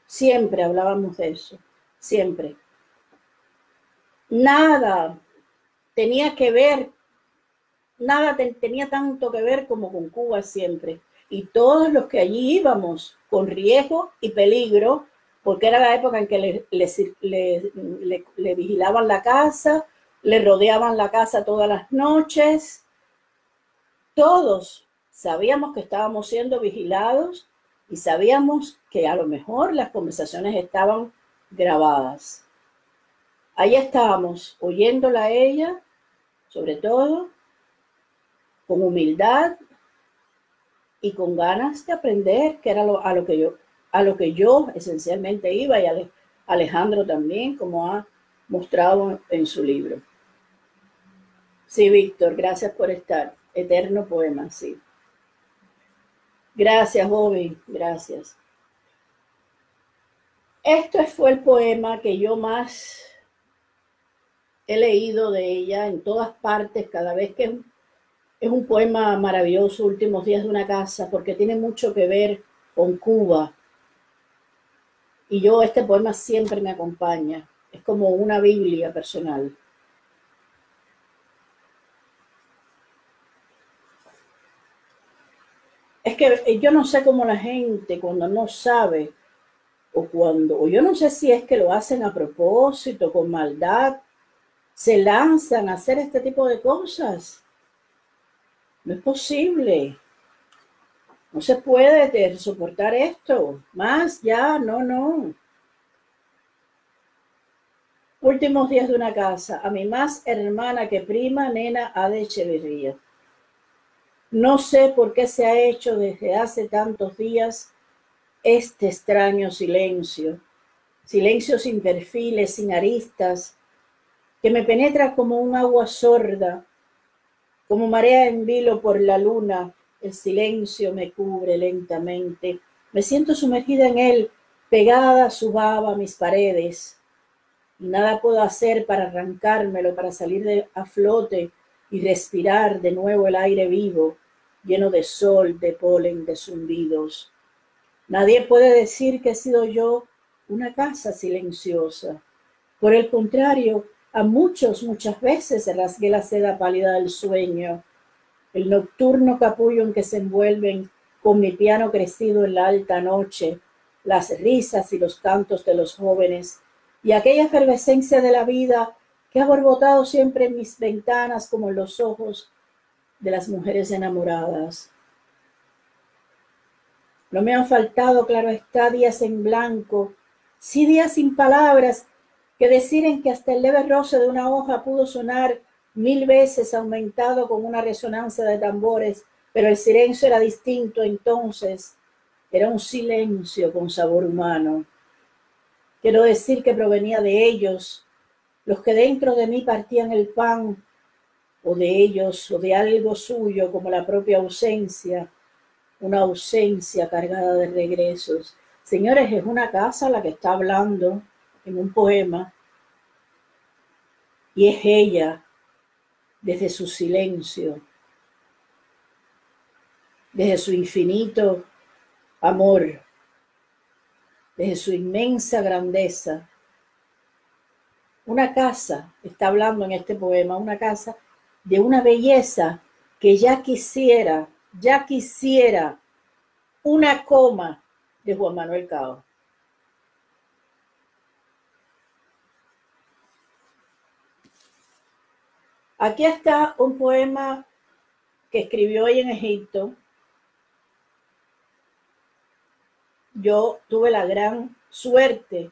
Siempre hablábamos de eso, siempre. Nada tenía que ver nada tenía tanto que ver como con Cuba siempre. Y todos los que allí íbamos con riesgo y peligro, porque era la época en que le, vigilaban la casa, le rodeaban la casa todas las noches, todos sabíamos que estábamos siendo vigilados y sabíamos que a lo mejor las conversaciones estaban grabadas. Ahí estábamos oyéndola a ella, sobre todo, con humildad y con ganas de aprender, que era a lo que yo, a lo que yo esencialmente iba y Alejandro también, como ha mostrado en su libro. Sí, Víctor, gracias por estar. Eterno poema, sí. Gracias, joven, gracias. Esto fue el poema que yo más he leído de ella en todas partes, cada vez que es un poema maravilloso, Últimos días de una casa, porque tiene mucho que ver con Cuba. Y yo, este poema siempre me acompaña. Es como una Biblia personal. Es que yo no sé cómo la gente cuando no sabe o cuando, o yo no sé si es que lo hacen a propósito, con maldad, se lanzan a hacer este tipo de cosas. No es posible. No se puede soportar esto. Más, ya, no, no. Últimos días de una casa. A mi más hermana que prima, nena A de Echeverría. No sé por qué se ha hecho desde hace tantos días este extraño silencio. Silencio sin perfiles, sin aristas, que me penetra como un agua sorda como marea en vilo por la luna, el silencio me cubre lentamente. Me siento sumergida en él, pegada a su baba, a mis paredes. Y nada puedo hacer para arrancármelo, para salir a flote y respirar de nuevo el aire vivo, lleno de sol, de polen, de zumbidos. Nadie puede decir que he sido yo una casa silenciosa. Por el contrario, a muchos, muchas veces rasgué la seda pálida del sueño, el nocturno capullo en que se envuelven con mi piano crecido en la alta noche, las risas y los cantos de los jóvenes, y aquella efervescencia de la vida que ha borbotado siempre en mis ventanas como en los ojos de las mujeres enamoradas. No me han faltado, claro está, días en blanco, sí días sin palabras, que decir en que hasta el leve roce de una hoja pudo sonar mil veces aumentado con una resonancia de tambores, pero el silencio era distinto entonces, era un silencio con sabor humano. Quiero decir que provenía de ellos, los que dentro de mí partían el pan, o de ellos, o de algo suyo, como la propia ausencia, una ausencia cargada de regresos. Señores, es una casa la que está hablando en un poema, y es ella, desde su silencio, desde su infinito amor, desde su inmensa grandeza. Una casa, está hablando en este poema, una casa de una belleza que ya quisiera, ya quisiera una coma de Juan Manuel Cao. Aquí está un poema que escribió hoy en Egipto. Yo tuve la gran suerte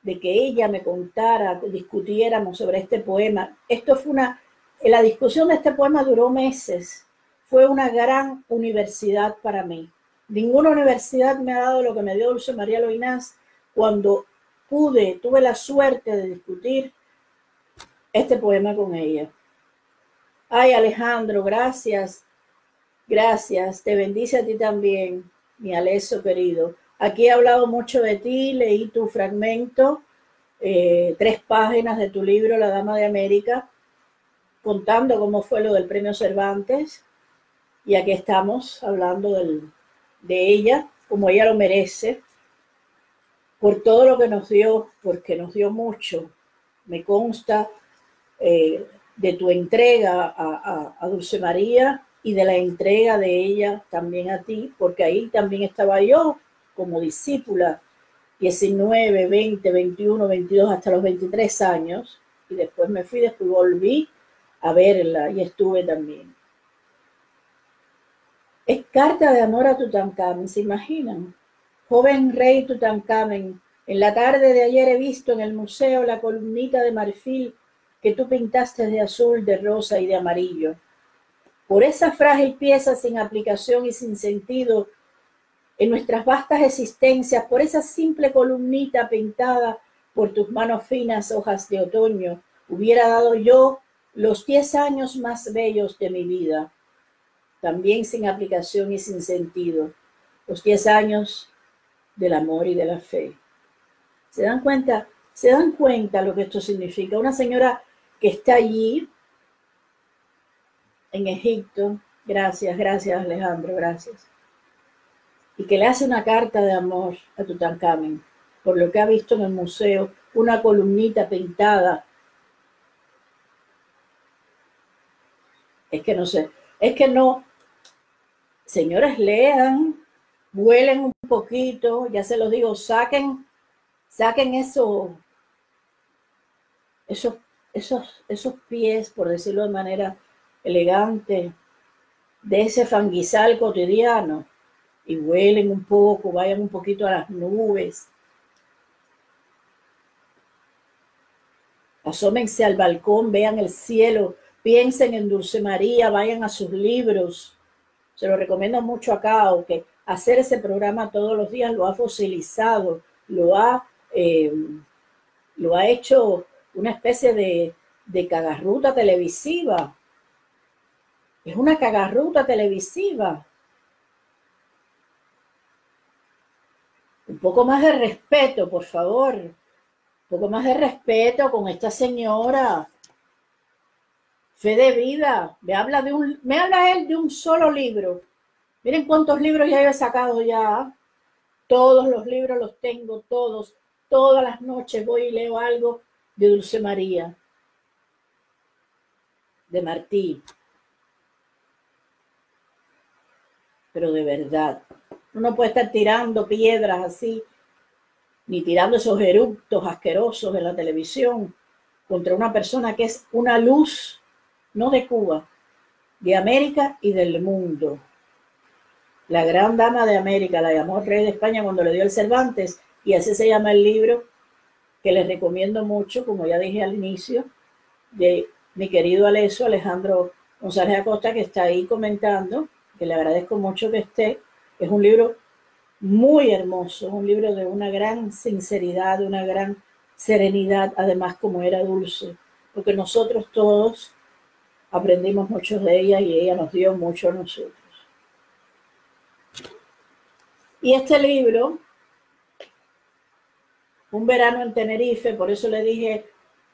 de que ella me contara, discutiéramos sobre este poema. Esto fue una, la discusión de este poema duró meses. Fue una gran universidad para mí. Ninguna universidad me ha dado lo que me dio Dulce María Loinás cuando pude, tuve la suerte de discutir este poema con ella. Ay, Alejandro, gracias. Gracias. Te bendice a ti también, mi Aleso querido. Aquí he hablado mucho de ti, leí tu fragmento, eh, tres páginas de tu libro, La Dama de América, contando cómo fue lo del premio Cervantes. Y aquí estamos hablando de ella, como ella lo merece, por todo lo que nos dio, porque nos dio mucho. Me consta eh, de tu entrega a, Dulce María y de la entrega de ella también a ti, porque ahí también estaba yo como discípula, 19, 20, 21, 22, hasta los 23 años, y después me fui, después volví a verla y estuve también. Es carta de amor a Tutankamen, ¿se imaginan? Joven rey Tutankamen, en la tarde de ayer he visto en el museo la columnita de marfil que tú pintaste de azul, de rosa y de amarillo. Por esa frágil pieza sin aplicación y sin sentido en nuestras vastas existencias, por esa simple columnita pintada por tus manos finas hojas de otoño, hubiera dado yo los diez años más bellos de mi vida, también sin aplicación y sin sentido, los diez años del amor y de la fe. ¿Se dan cuenta? ¿Se dan cuenta lo que esto significa? Una señora que está allí en Egipto. Gracias, gracias Alejandro, gracias. Y que le hace una carta de amor a Tutankamen por lo que ha visto en el museo, una columnita pintada. Es que no sé, es que no, señores, lean, vuelen un poquito, ya se los digo, saquen, saquen eso, esos esos, esos pies, por decirlo de manera elegante, de ese fanguizal cotidiano y huelen un poco, vayan un poquito a las nubes. Asómense al balcón, vean el cielo, piensen en Dulce María, vayan a sus libros. Se lo recomiendo mucho acá, aunque hacer ese programa todos los días lo ha fosilizado, lo ha, eh, lo ha hecho una especie de, de cagarruta televisiva. Es una cagarruta televisiva. Un poco más de respeto, por favor. Un poco más de respeto con esta señora Fe de vida. Me habla de un, me habla él de un solo libro. Miren cuántos libros ya he sacado ya. Todos los libros los tengo, todos. Todas las noches voy y leo algo de Dulce María, de Martí. Pero de verdad, uno puede estar tirando piedras así, ni tirando esos eructos asquerosos en la televisión contra una persona que es una luz, no de Cuba, de América y del mundo. La gran dama de América la llamó rey de España cuando le dio el Cervantes y así se llama el libro que les recomiendo mucho, como ya dije al inicio, de mi querido Aleso Alejandro González Acosta, que está ahí comentando, que le agradezco mucho que esté. Es un libro muy hermoso, un libro de una gran sinceridad, de una gran serenidad, además como era dulce, porque nosotros todos aprendimos mucho de ella y ella nos dio mucho a nosotros. Y este libro un verano en Tenerife, por eso le dije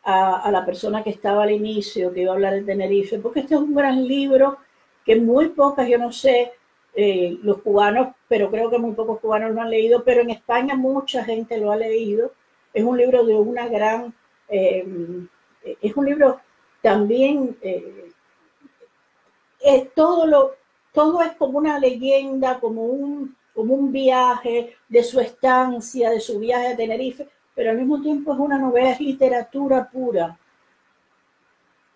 a, la persona que estaba al inicio que iba a hablar de Tenerife, porque este es un gran libro que muy pocas, yo no sé, eh, los cubanos, pero creo que muy pocos cubanos lo han leído, pero en España mucha gente lo ha leído. Es un libro de una gran, eh, es un libro también, eh, todo, lo, todo es como una leyenda, como un como un viaje de su estancia, de su viaje a Tenerife, pero al mismo tiempo es una novela, es literatura pura.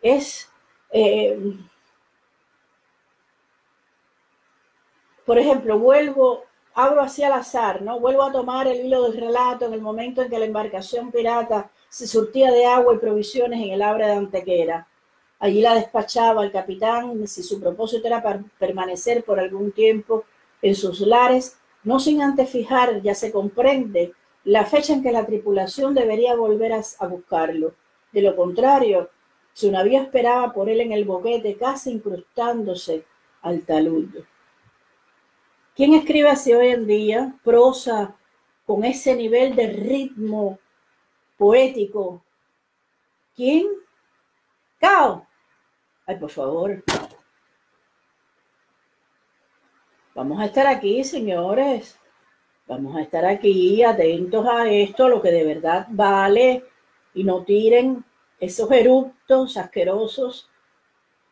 Es, eh, por ejemplo, vuelvo, abro así al azar, ¿no? Vuelvo a tomar el hilo del relato en el momento en que la embarcación pirata se surtía de agua y provisiones en el Abre de Antequera. Allí la despachaba el capitán si su propósito era permanecer por algún tiempo en sus lares, no sin antes fijar, ya se comprende, la fecha en que la tripulación debería volver a, buscarlo. De lo contrario, su navío esperaba por él en el boquete, casi incrustándose al talud. ¿Quién escribe así hoy en día prosa con ese nivel de ritmo poético? ¿Quién? Cao. Ay, por favor. Vamos a estar aquí, señores. Vamos a estar aquí atentos a esto, lo que de verdad vale, y no tiren esos eruptos asquerosos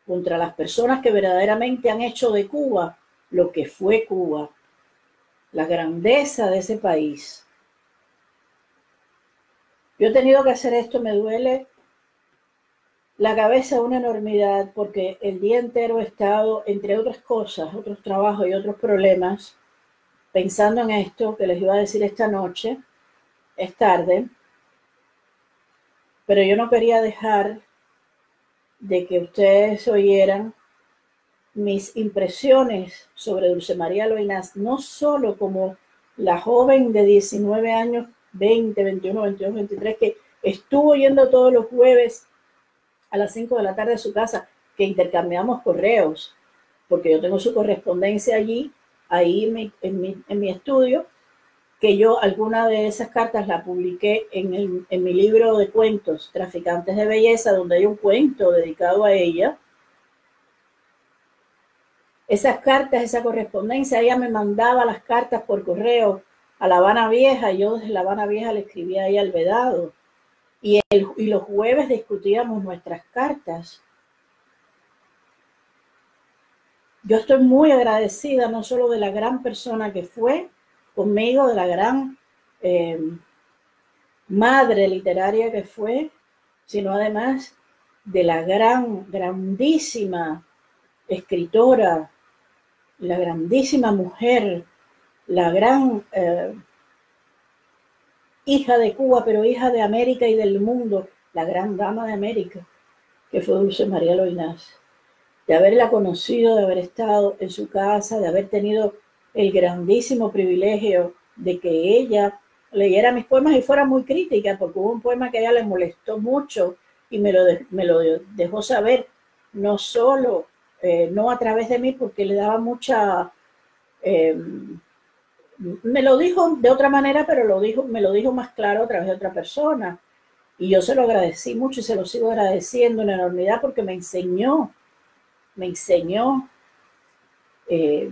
contra las personas que verdaderamente han hecho de Cuba lo que fue Cuba, la grandeza de ese país. Yo he tenido que hacer esto, me duele la cabeza una enormidad porque el día entero he estado, entre otras cosas, otros trabajos y otros problemas, pensando en esto que les iba a decir esta noche. Es tarde, pero yo no quería dejar de que ustedes oyeran mis impresiones sobre Dulce María Loinás, no solo como la joven de 19 años, 20, 21, 22, 23, que estuvo yendo todos los jueves a las 5 de la tarde a su casa, que intercambiamos correos, porque yo tengo su correspondencia allí, ahí en mi, estudio, que yo alguna de esas cartas la publiqué en, en mi libro de cuentos, Traficantes de Belleza, donde hay un cuento dedicado a ella. Esas cartas, esa correspondencia, ella me mandaba las cartas por correo a La Habana Vieja, yo desde La Habana Vieja le escribía ahí al vedado y, los jueves discutíamos nuestras cartas. Yo estoy muy agradecida no solo de la gran persona que fue conmigo, de la gran eh, madre literaria que fue, sino además de la gran, grandísima escritora, la grandísima mujer, la gran eh, hija de Cuba, pero hija de América y del mundo, la gran dama de América, que fue Dulce María Loinás. De haberla conocido, de haber estado en su casa, de haber tenido el grandísimo privilegio de que ella leyera mis poemas y fuera muy crítica, porque hubo un poema que a ella le molestó mucho y me lo, me lo dejó saber, no solo, eh, no a través de mí, porque le daba mucha... Eh, me lo dijo de otra manera, pero lo dijo, me lo dijo más claro a través de otra persona. Y yo se lo agradecí mucho y se lo sigo agradeciendo en enormidad porque me enseñó, me enseñó eh,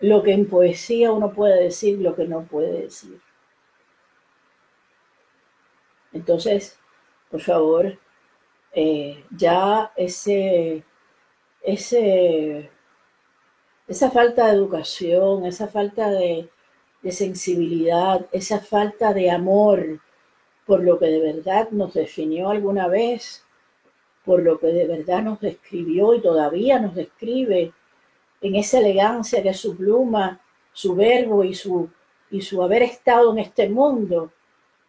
lo que en poesía uno puede decir, lo que no puede decir. Entonces, por favor, eh, ya ese, ese, esa falta de educación, esa falta de, de sensibilidad, esa falta de amor por lo que de verdad nos definió alguna vez, por lo que de verdad nos describió y todavía nos describe en esa elegancia que es su pluma, su verbo y su, y su haber estado en este mundo.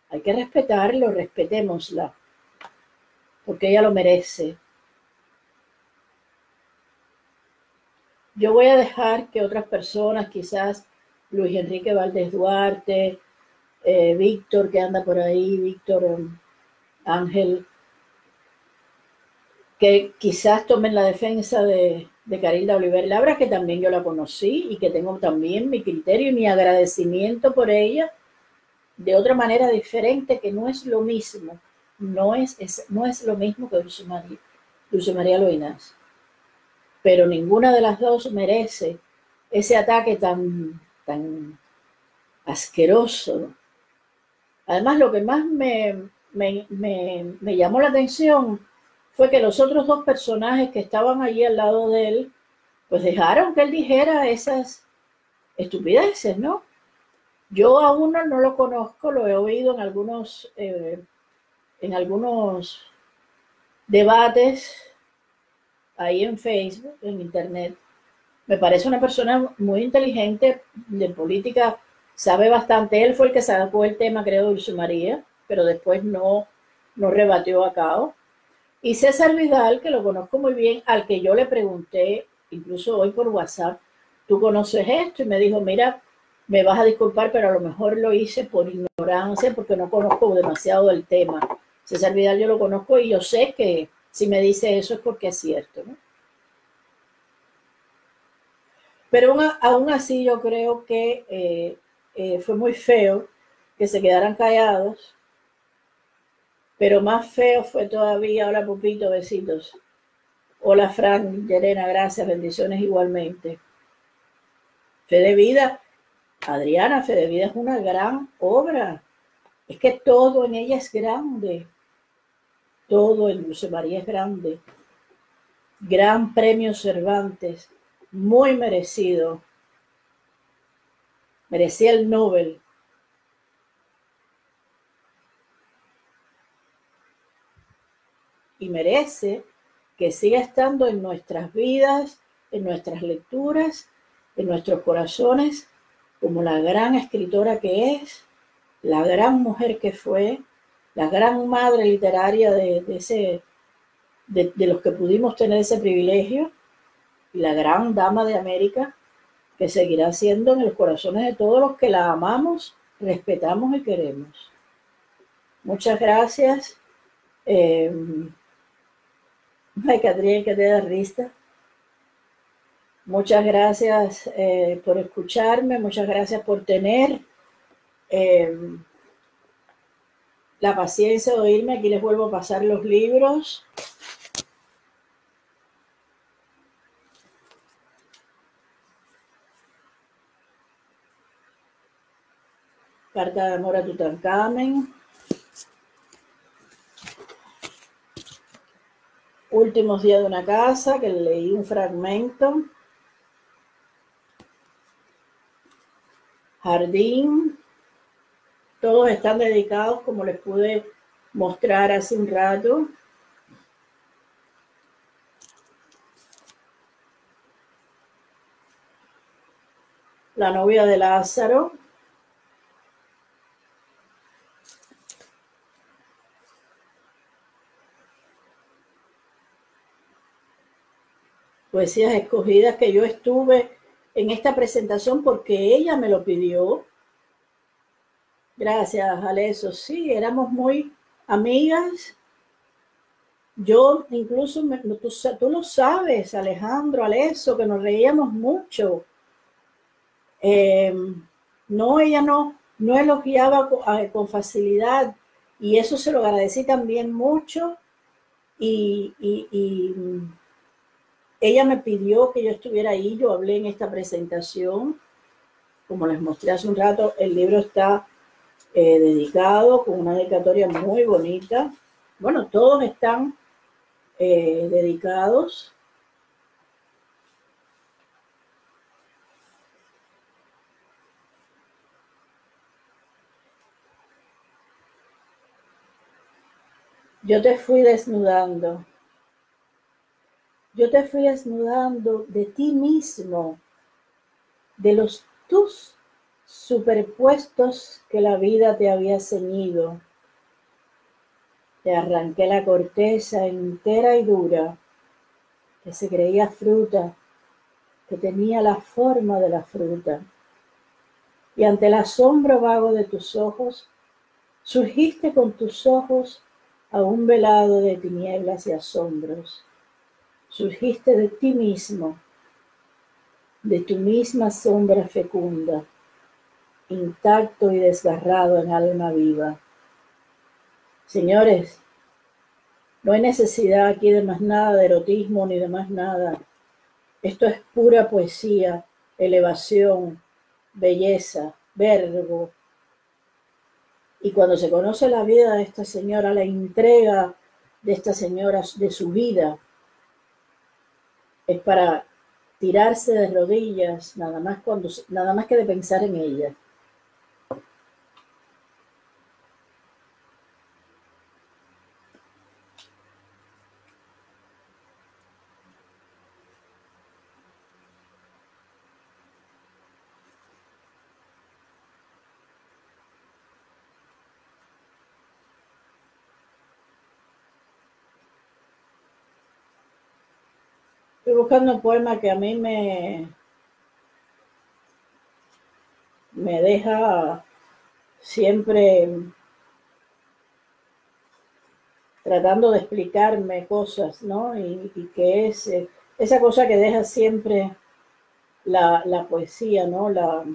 Hay que respetarlo, respetémosla, porque ella lo merece. Yo voy a dejar que otras personas, quizás Luis Enrique Valdés Duarte, eh, Víctor que anda por ahí, Víctor um, Ángel, que quizás tomen la defensa de, de Carilda Oliver Labra, que también yo la conocí y que tengo también mi criterio y mi agradecimiento por ella de otra manera diferente, que no es lo mismo, no es, no es lo mismo que Dulce María, Dulce María. Pero ninguna de las dos merece ese ataque tan, tan asqueroso. Además, lo que más me, me, me llamó la atención fue que los otros dos personajes que estaban allí al lado de él, pues dejaron que él dijera esas estupideces, ¿no? Yo a uno no lo conozco, lo he oído en algunos, eh, en algunos debates ahí en Facebook, en Internet. Me parece una persona muy inteligente de política, sabe bastante. Él fue el que sacó el tema, creo, de María, pero después no, no rebatió a cabo. Y César Vidal, que lo conozco muy bien, al que yo le pregunté, incluso hoy por WhatsApp, ¿tú conoces esto? Y me dijo, mira, me vas a disculpar, pero a lo mejor lo hice por ignorancia, porque no conozco demasiado el tema. César Vidal yo lo conozco y yo sé que si me dice eso es porque es cierto. ¿no? Pero aún, así yo creo que eh, eh, fue muy feo que se quedaran callados pero más feo fue todavía, hola Pupito, besitos. Hola Fran, Yerena, gracias, bendiciones igualmente. Fe Vida, Adriana, Fe de Vida es una gran obra. Es que todo en ella es grande. Todo en Dulce María es grande. Gran premio Cervantes, muy merecido. Merecía el Nobel y merece que siga estando en nuestras vidas, en nuestras lecturas, en nuestros corazones, como la gran escritora que es, la gran mujer que fue, la gran madre literaria de, ese, de, de los que pudimos tener ese privilegio, la gran dama de América, que seguirá siendo en los corazones de todos los que la amamos, respetamos y queremos. Muchas gracias. Eh, Adrián, que te da risa. Muchas gracias eh, por escucharme, muchas gracias por tener eh, la paciencia de oírme. Aquí les vuelvo a pasar los libros. Carta de amor a Tutankamen. Últimos días de una casa, que leí un fragmento. Jardín. Todos están dedicados, como les pude mostrar hace un rato. La novia de Lázaro. Poesías escogidas que yo estuve en esta presentación porque ella me lo pidió. Gracias, Aleso. Sí, éramos muy amigas. Yo incluso, tú, lo sabes, Alejandro, Aleso, que nos reíamos mucho. Em, no, ella no, no elogiaba con, facilidad Y eso se lo agradecí también mucho y, ella me pidió que yo estuviera ahí, yo hablé en esta presentación, como les mostré hace un rato, el libro está eh, dedicado con una dedicatoria muy bonita. Bueno, todos están eh, dedicados. Yo te fui desnudando. Yo te fui desnudando de ti mismo, de los tus superpuestos que la vida te había ceñido. Te arranqué la corteza entera y dura, que se creía fruta, que tenía la forma de la fruta. Y ante el asombro vago de tus ojos, surgiste con tus ojos a un velado de tinieblas y asombros surgiste de ti mismo, de tu misma sombra fecunda, intacto y desgarrado en alma viva. Señores, no hay necesidad aquí de más nada de erotismo ni de más nada. Esto es pura poesía, elevación, belleza, verbo. Y cuando se conoce la vida de esta señora, la entrega de esta señora de su vida, es para tirarse de rodillas, nada más, cuando, nada más que de pensar en ella. Estoy buscando un poema que a mí me, me deja siempre tratando de explicarme cosas, ¿no? Y, que es eh, esa cosa que deja siempre la, la poesía, ¿no? La,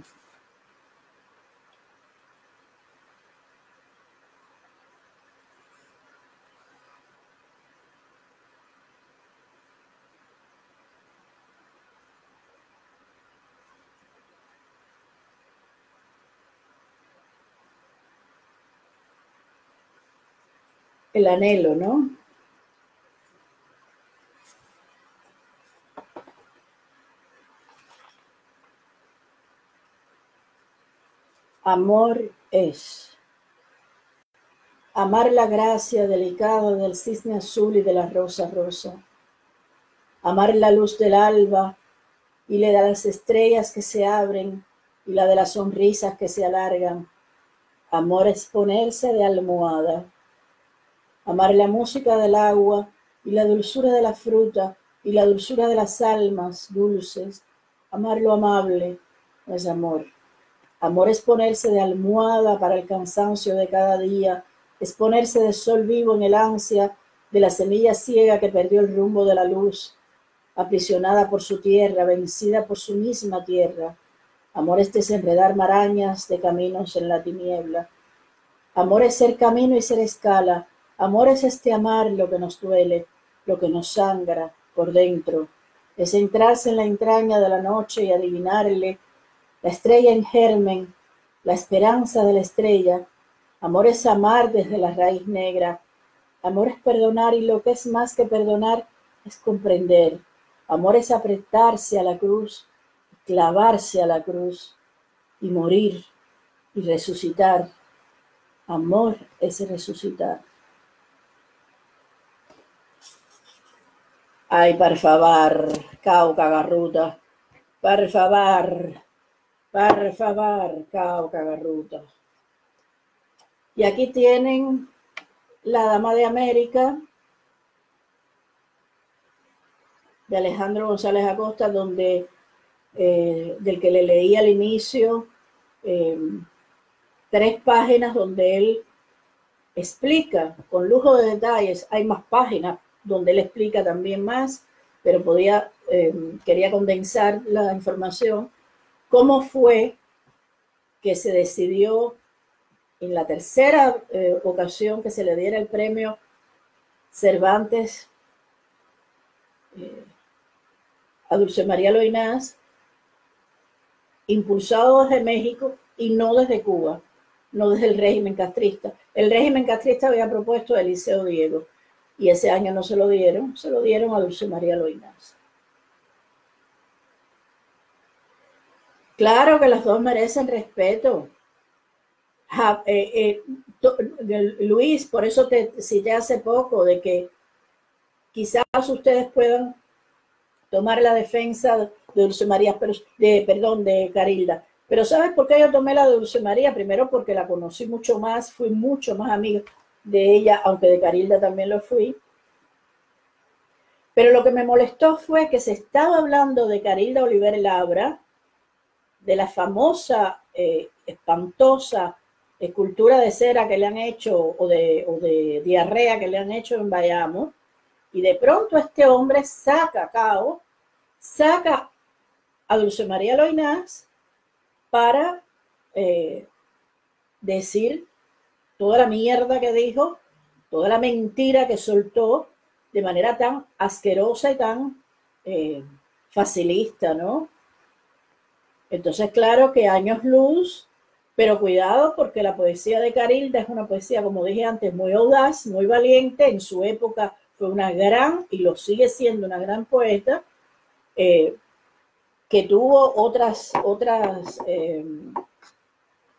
el anhelo, ¿no? Amor es. Amar la gracia delicada del cisne azul y de la rosa rosa. Amar la luz del alba y la de las estrellas que se abren y la de las sonrisas que se alargan. Amor es ponerse de almohada amar la música del agua y la dulzura de la fruta y la dulzura de las almas dulces, amar lo amable no es amor. Amor es ponerse de almohada para el cansancio de cada día, es ponerse de sol vivo en el ansia de la semilla ciega que perdió el rumbo de la luz, aprisionada por su tierra, vencida por su misma tierra. Amor es desenredar marañas de caminos en la tiniebla. Amor es ser camino y ser escala, Amor es este amar lo que nos duele, lo que nos sangra por dentro. Es entrarse en la entraña de la noche y adivinarle la estrella en germen, la esperanza de la estrella. Amor es amar desde la raíz negra. Amor es perdonar y lo que es más que perdonar es comprender. Amor es apretarse a la cruz, clavarse a la cruz y morir y resucitar. Amor es resucitar. Ay, por favor, Cauca Garruta. Por favor, por favor, Cauca Garruta. Y aquí tienen la Dama de América de Alejandro González Acosta, donde eh, del que le leí al inicio eh, tres páginas donde él explica con lujo de detalles, hay más páginas, donde él explica también más, pero podía, eh, quería condensar la información, cómo fue que se decidió en la tercera eh, ocasión que se le diera el premio Cervantes eh, a Dulce María Loinás, impulsado desde México y no desde Cuba, no desde el régimen castrista. El régimen castrista había propuesto a Eliseo Diego y ese año no se lo dieron, se lo dieron a Dulce María Loinás. Claro que las dos merecen respeto. Eh, eh, Luis, por eso te cité hace poco de que quizás ustedes puedan tomar la defensa de Dulce María, de, perdón, de Carilda. Pero ¿sabes por qué yo tomé la de Dulce María? Primero porque la conocí mucho más, fui mucho más amiga de ella, aunque de Carilda también lo fui. Pero lo que me molestó fue que se estaba hablando de Carilda Oliver Labra, de la famosa, eh, espantosa escultura de cera que le han hecho o de, o de diarrea que le han hecho en Bayamo. Y de pronto este hombre saca a cabo, saca a Dulce María Loinás para eh, decir toda la mierda que dijo, toda la mentira que soltó de manera tan asquerosa y tan eh, facilista, ¿no? Entonces, claro que años luz, pero cuidado porque la poesía de Carilda es una poesía, como dije antes, muy audaz, muy valiente. En su época fue una gran, y lo sigue siendo una gran poeta, eh, que tuvo otras, otras, eh,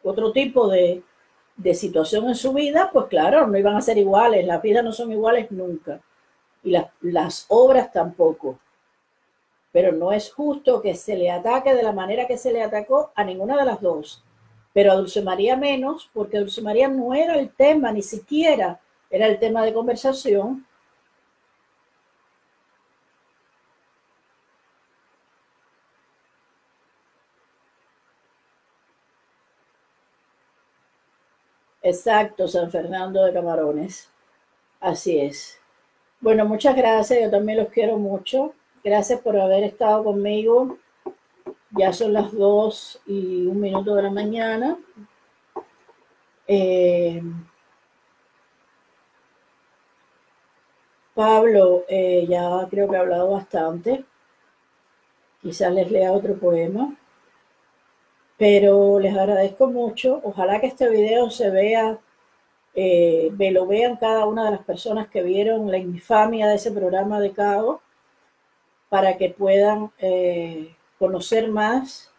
otro tipo de, de situación en su vida, pues claro, no iban a ser iguales, las vidas no son iguales nunca, y las, obras tampoco pero no es justo que se le ataque de la manera que se le atacó a ninguna de las dos. Pero a Dulce María menos, porque Dulce María no era el tema, ni siquiera era el tema de conversación. Exacto, San Fernando de Camarones. Así es. Bueno, muchas gracias. Yo también los quiero mucho. Gracias por haber estado conmigo. Ya son las dos y un minuto de la mañana. Eh, Pablo, eh, ya creo que ha hablado bastante. Quizás les lea otro poema. Pero les agradezco mucho. Ojalá que este video se vea, eh, lo vean cada una de las personas que vieron la infamia de ese programa de Cabo para que puedan eh, conocer más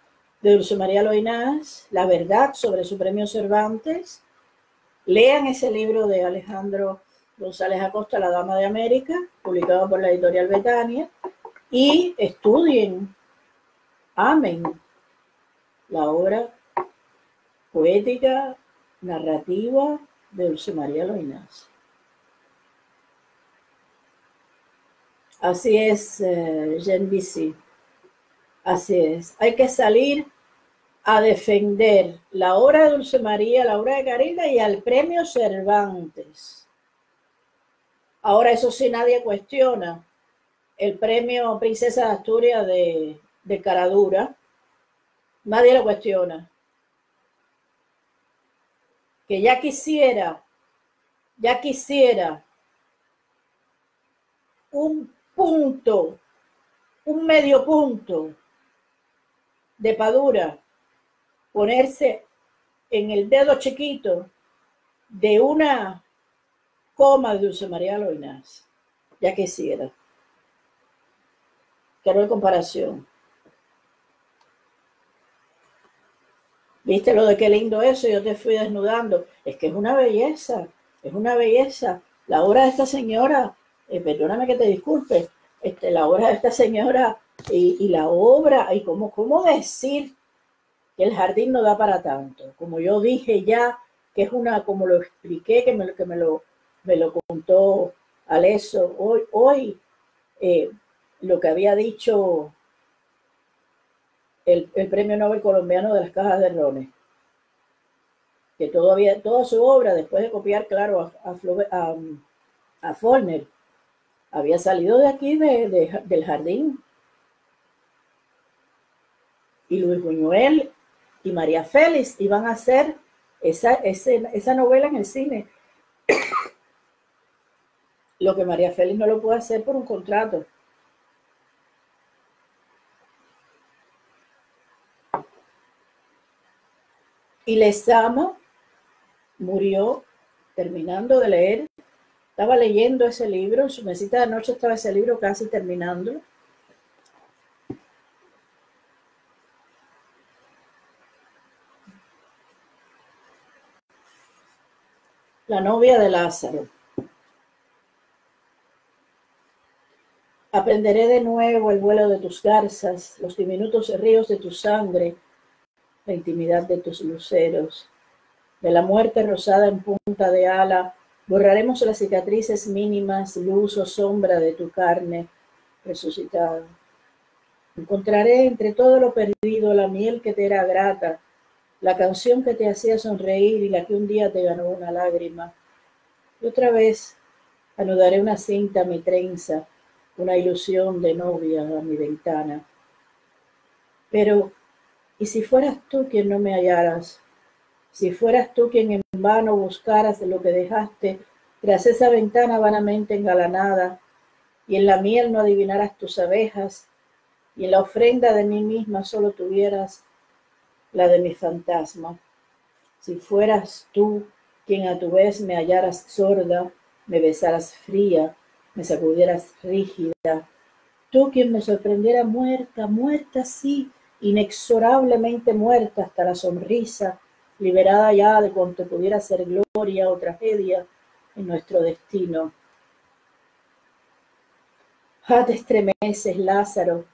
de Dulce María Loinás, la verdad sobre su premio Cervantes. Lean ese libro de Alejandro González Acosta, La Dama de América, publicado por la editorial Betania, y estudien, amen la obra poética, narrativa de Dulce María Loinás. Así es, eh, Gen Así es. Hay que salir a defender la obra de Dulce María, la obra de Carilda y al premio Cervantes. Ahora, eso sí, nadie cuestiona el premio Princesa de Asturias de, de Caradura. Nadie lo cuestiona. Que ya quisiera, ya quisiera un punto, un medio punto de padura, ponerse en el dedo chiquito de una coma de Dulce María Loinás, ya quisiera. Quiero de comparación. ¿Viste lo de qué lindo eso? Yo te fui desnudando. Es que es una belleza, es una belleza. La obra de esta señora eh, perdóname que te disculpe, este, la obra de esta señora y, la obra, y cómo, cómo decir que el jardín no da para tanto. Como yo dije ya, que es una, como lo expliqué, que me, que me, lo, me lo contó Aleso hoy, hoy eh, lo que había dicho el, premio Nobel colombiano de las cajas de Rones, que todavía, toda su obra, después de copiar, claro, a, a, a, a Forner, había salido de aquí del jardín. Y Luis Buñuel y María Félix iban a hacer esa, esa novela en el cine. Lo que María Félix no lo puede hacer por un contrato. Y Lezama murió terminando de leer. Estaba leyendo ese libro, en su mesita de noche estaba ese libro casi terminando. La novia de Lázaro. Aprenderé de nuevo el vuelo de tus garzas, los diminutos ríos de tu sangre, la intimidad de tus luceros. De la muerte rosada en punta de ala, borraremos las cicatrices mínimas, luz o sombra de tu carne resucitada. Encontraré entre todo lo perdido la miel que te era grata, la canción que te hacía sonreír y la que un día te ganó una lágrima. Y otra vez anudaré una cinta a mi trenza, una ilusión de novia a mi ventana. Pero, ¿y si fueras tú quien no me hallaras? Si fueras tú quien en vano buscaras lo que dejaste tras esa ventana vanamente engalanada, y en la miel no adivinaras tus abejas, y en la ofrenda de mí misma solo tuvieras la de mi fantasma. Si fueras tú quien a tu vez me hallaras sorda, me besaras fría, me sacudieras rígida, tú quien me sorprendiera muerta, muerta sí, inexorablemente muerta hasta la sonrisa, liberada ya de cuanto pudiera ser gloria o tragedia en nuestro destino. Ah, te estremeces, Lázaro,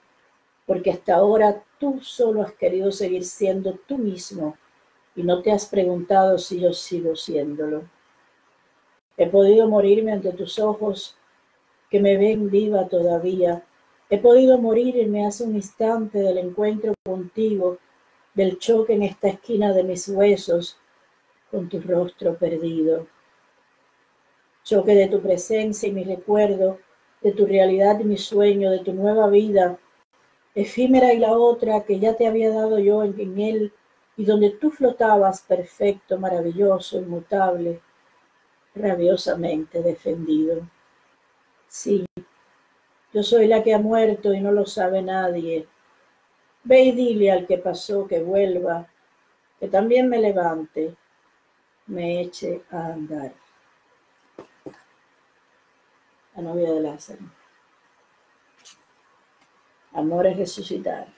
porque hasta ahora tú solo has querido seguir siendo tú mismo y no te has preguntado si yo sigo siéndolo. He podido morirme ante tus ojos que me ven viva todavía. He podido morirme hace un instante del encuentro contigo, del choque en esta esquina de mis huesos con tu rostro perdido. Choque de tu presencia y mi recuerdo, de tu realidad y mi sueño, de tu nueva vida efímera y la otra que ya te había dado yo en, él y donde tú flotabas perfecto, maravilloso, inmutable, rabiosamente defendido. Sí, yo soy la que ha muerto y no lo sabe nadie. Ve y dile al que pasó que vuelva, que también me levante, me eche a andar. La novia de Lázaro. Amor es resucitar.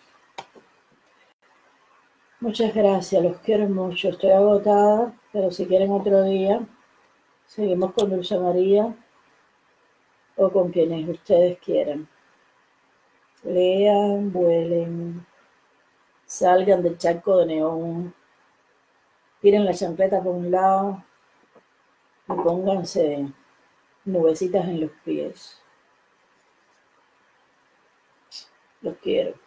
Muchas gracias, los quiero mucho. Estoy agotada, pero si quieren otro día, seguimos con Dulce María o con quienes ustedes quieran. Lean, vuelen, salgan del charco de neón, tiren la champeta por un lado y pónganse nubecitas en los pies. Los quiero.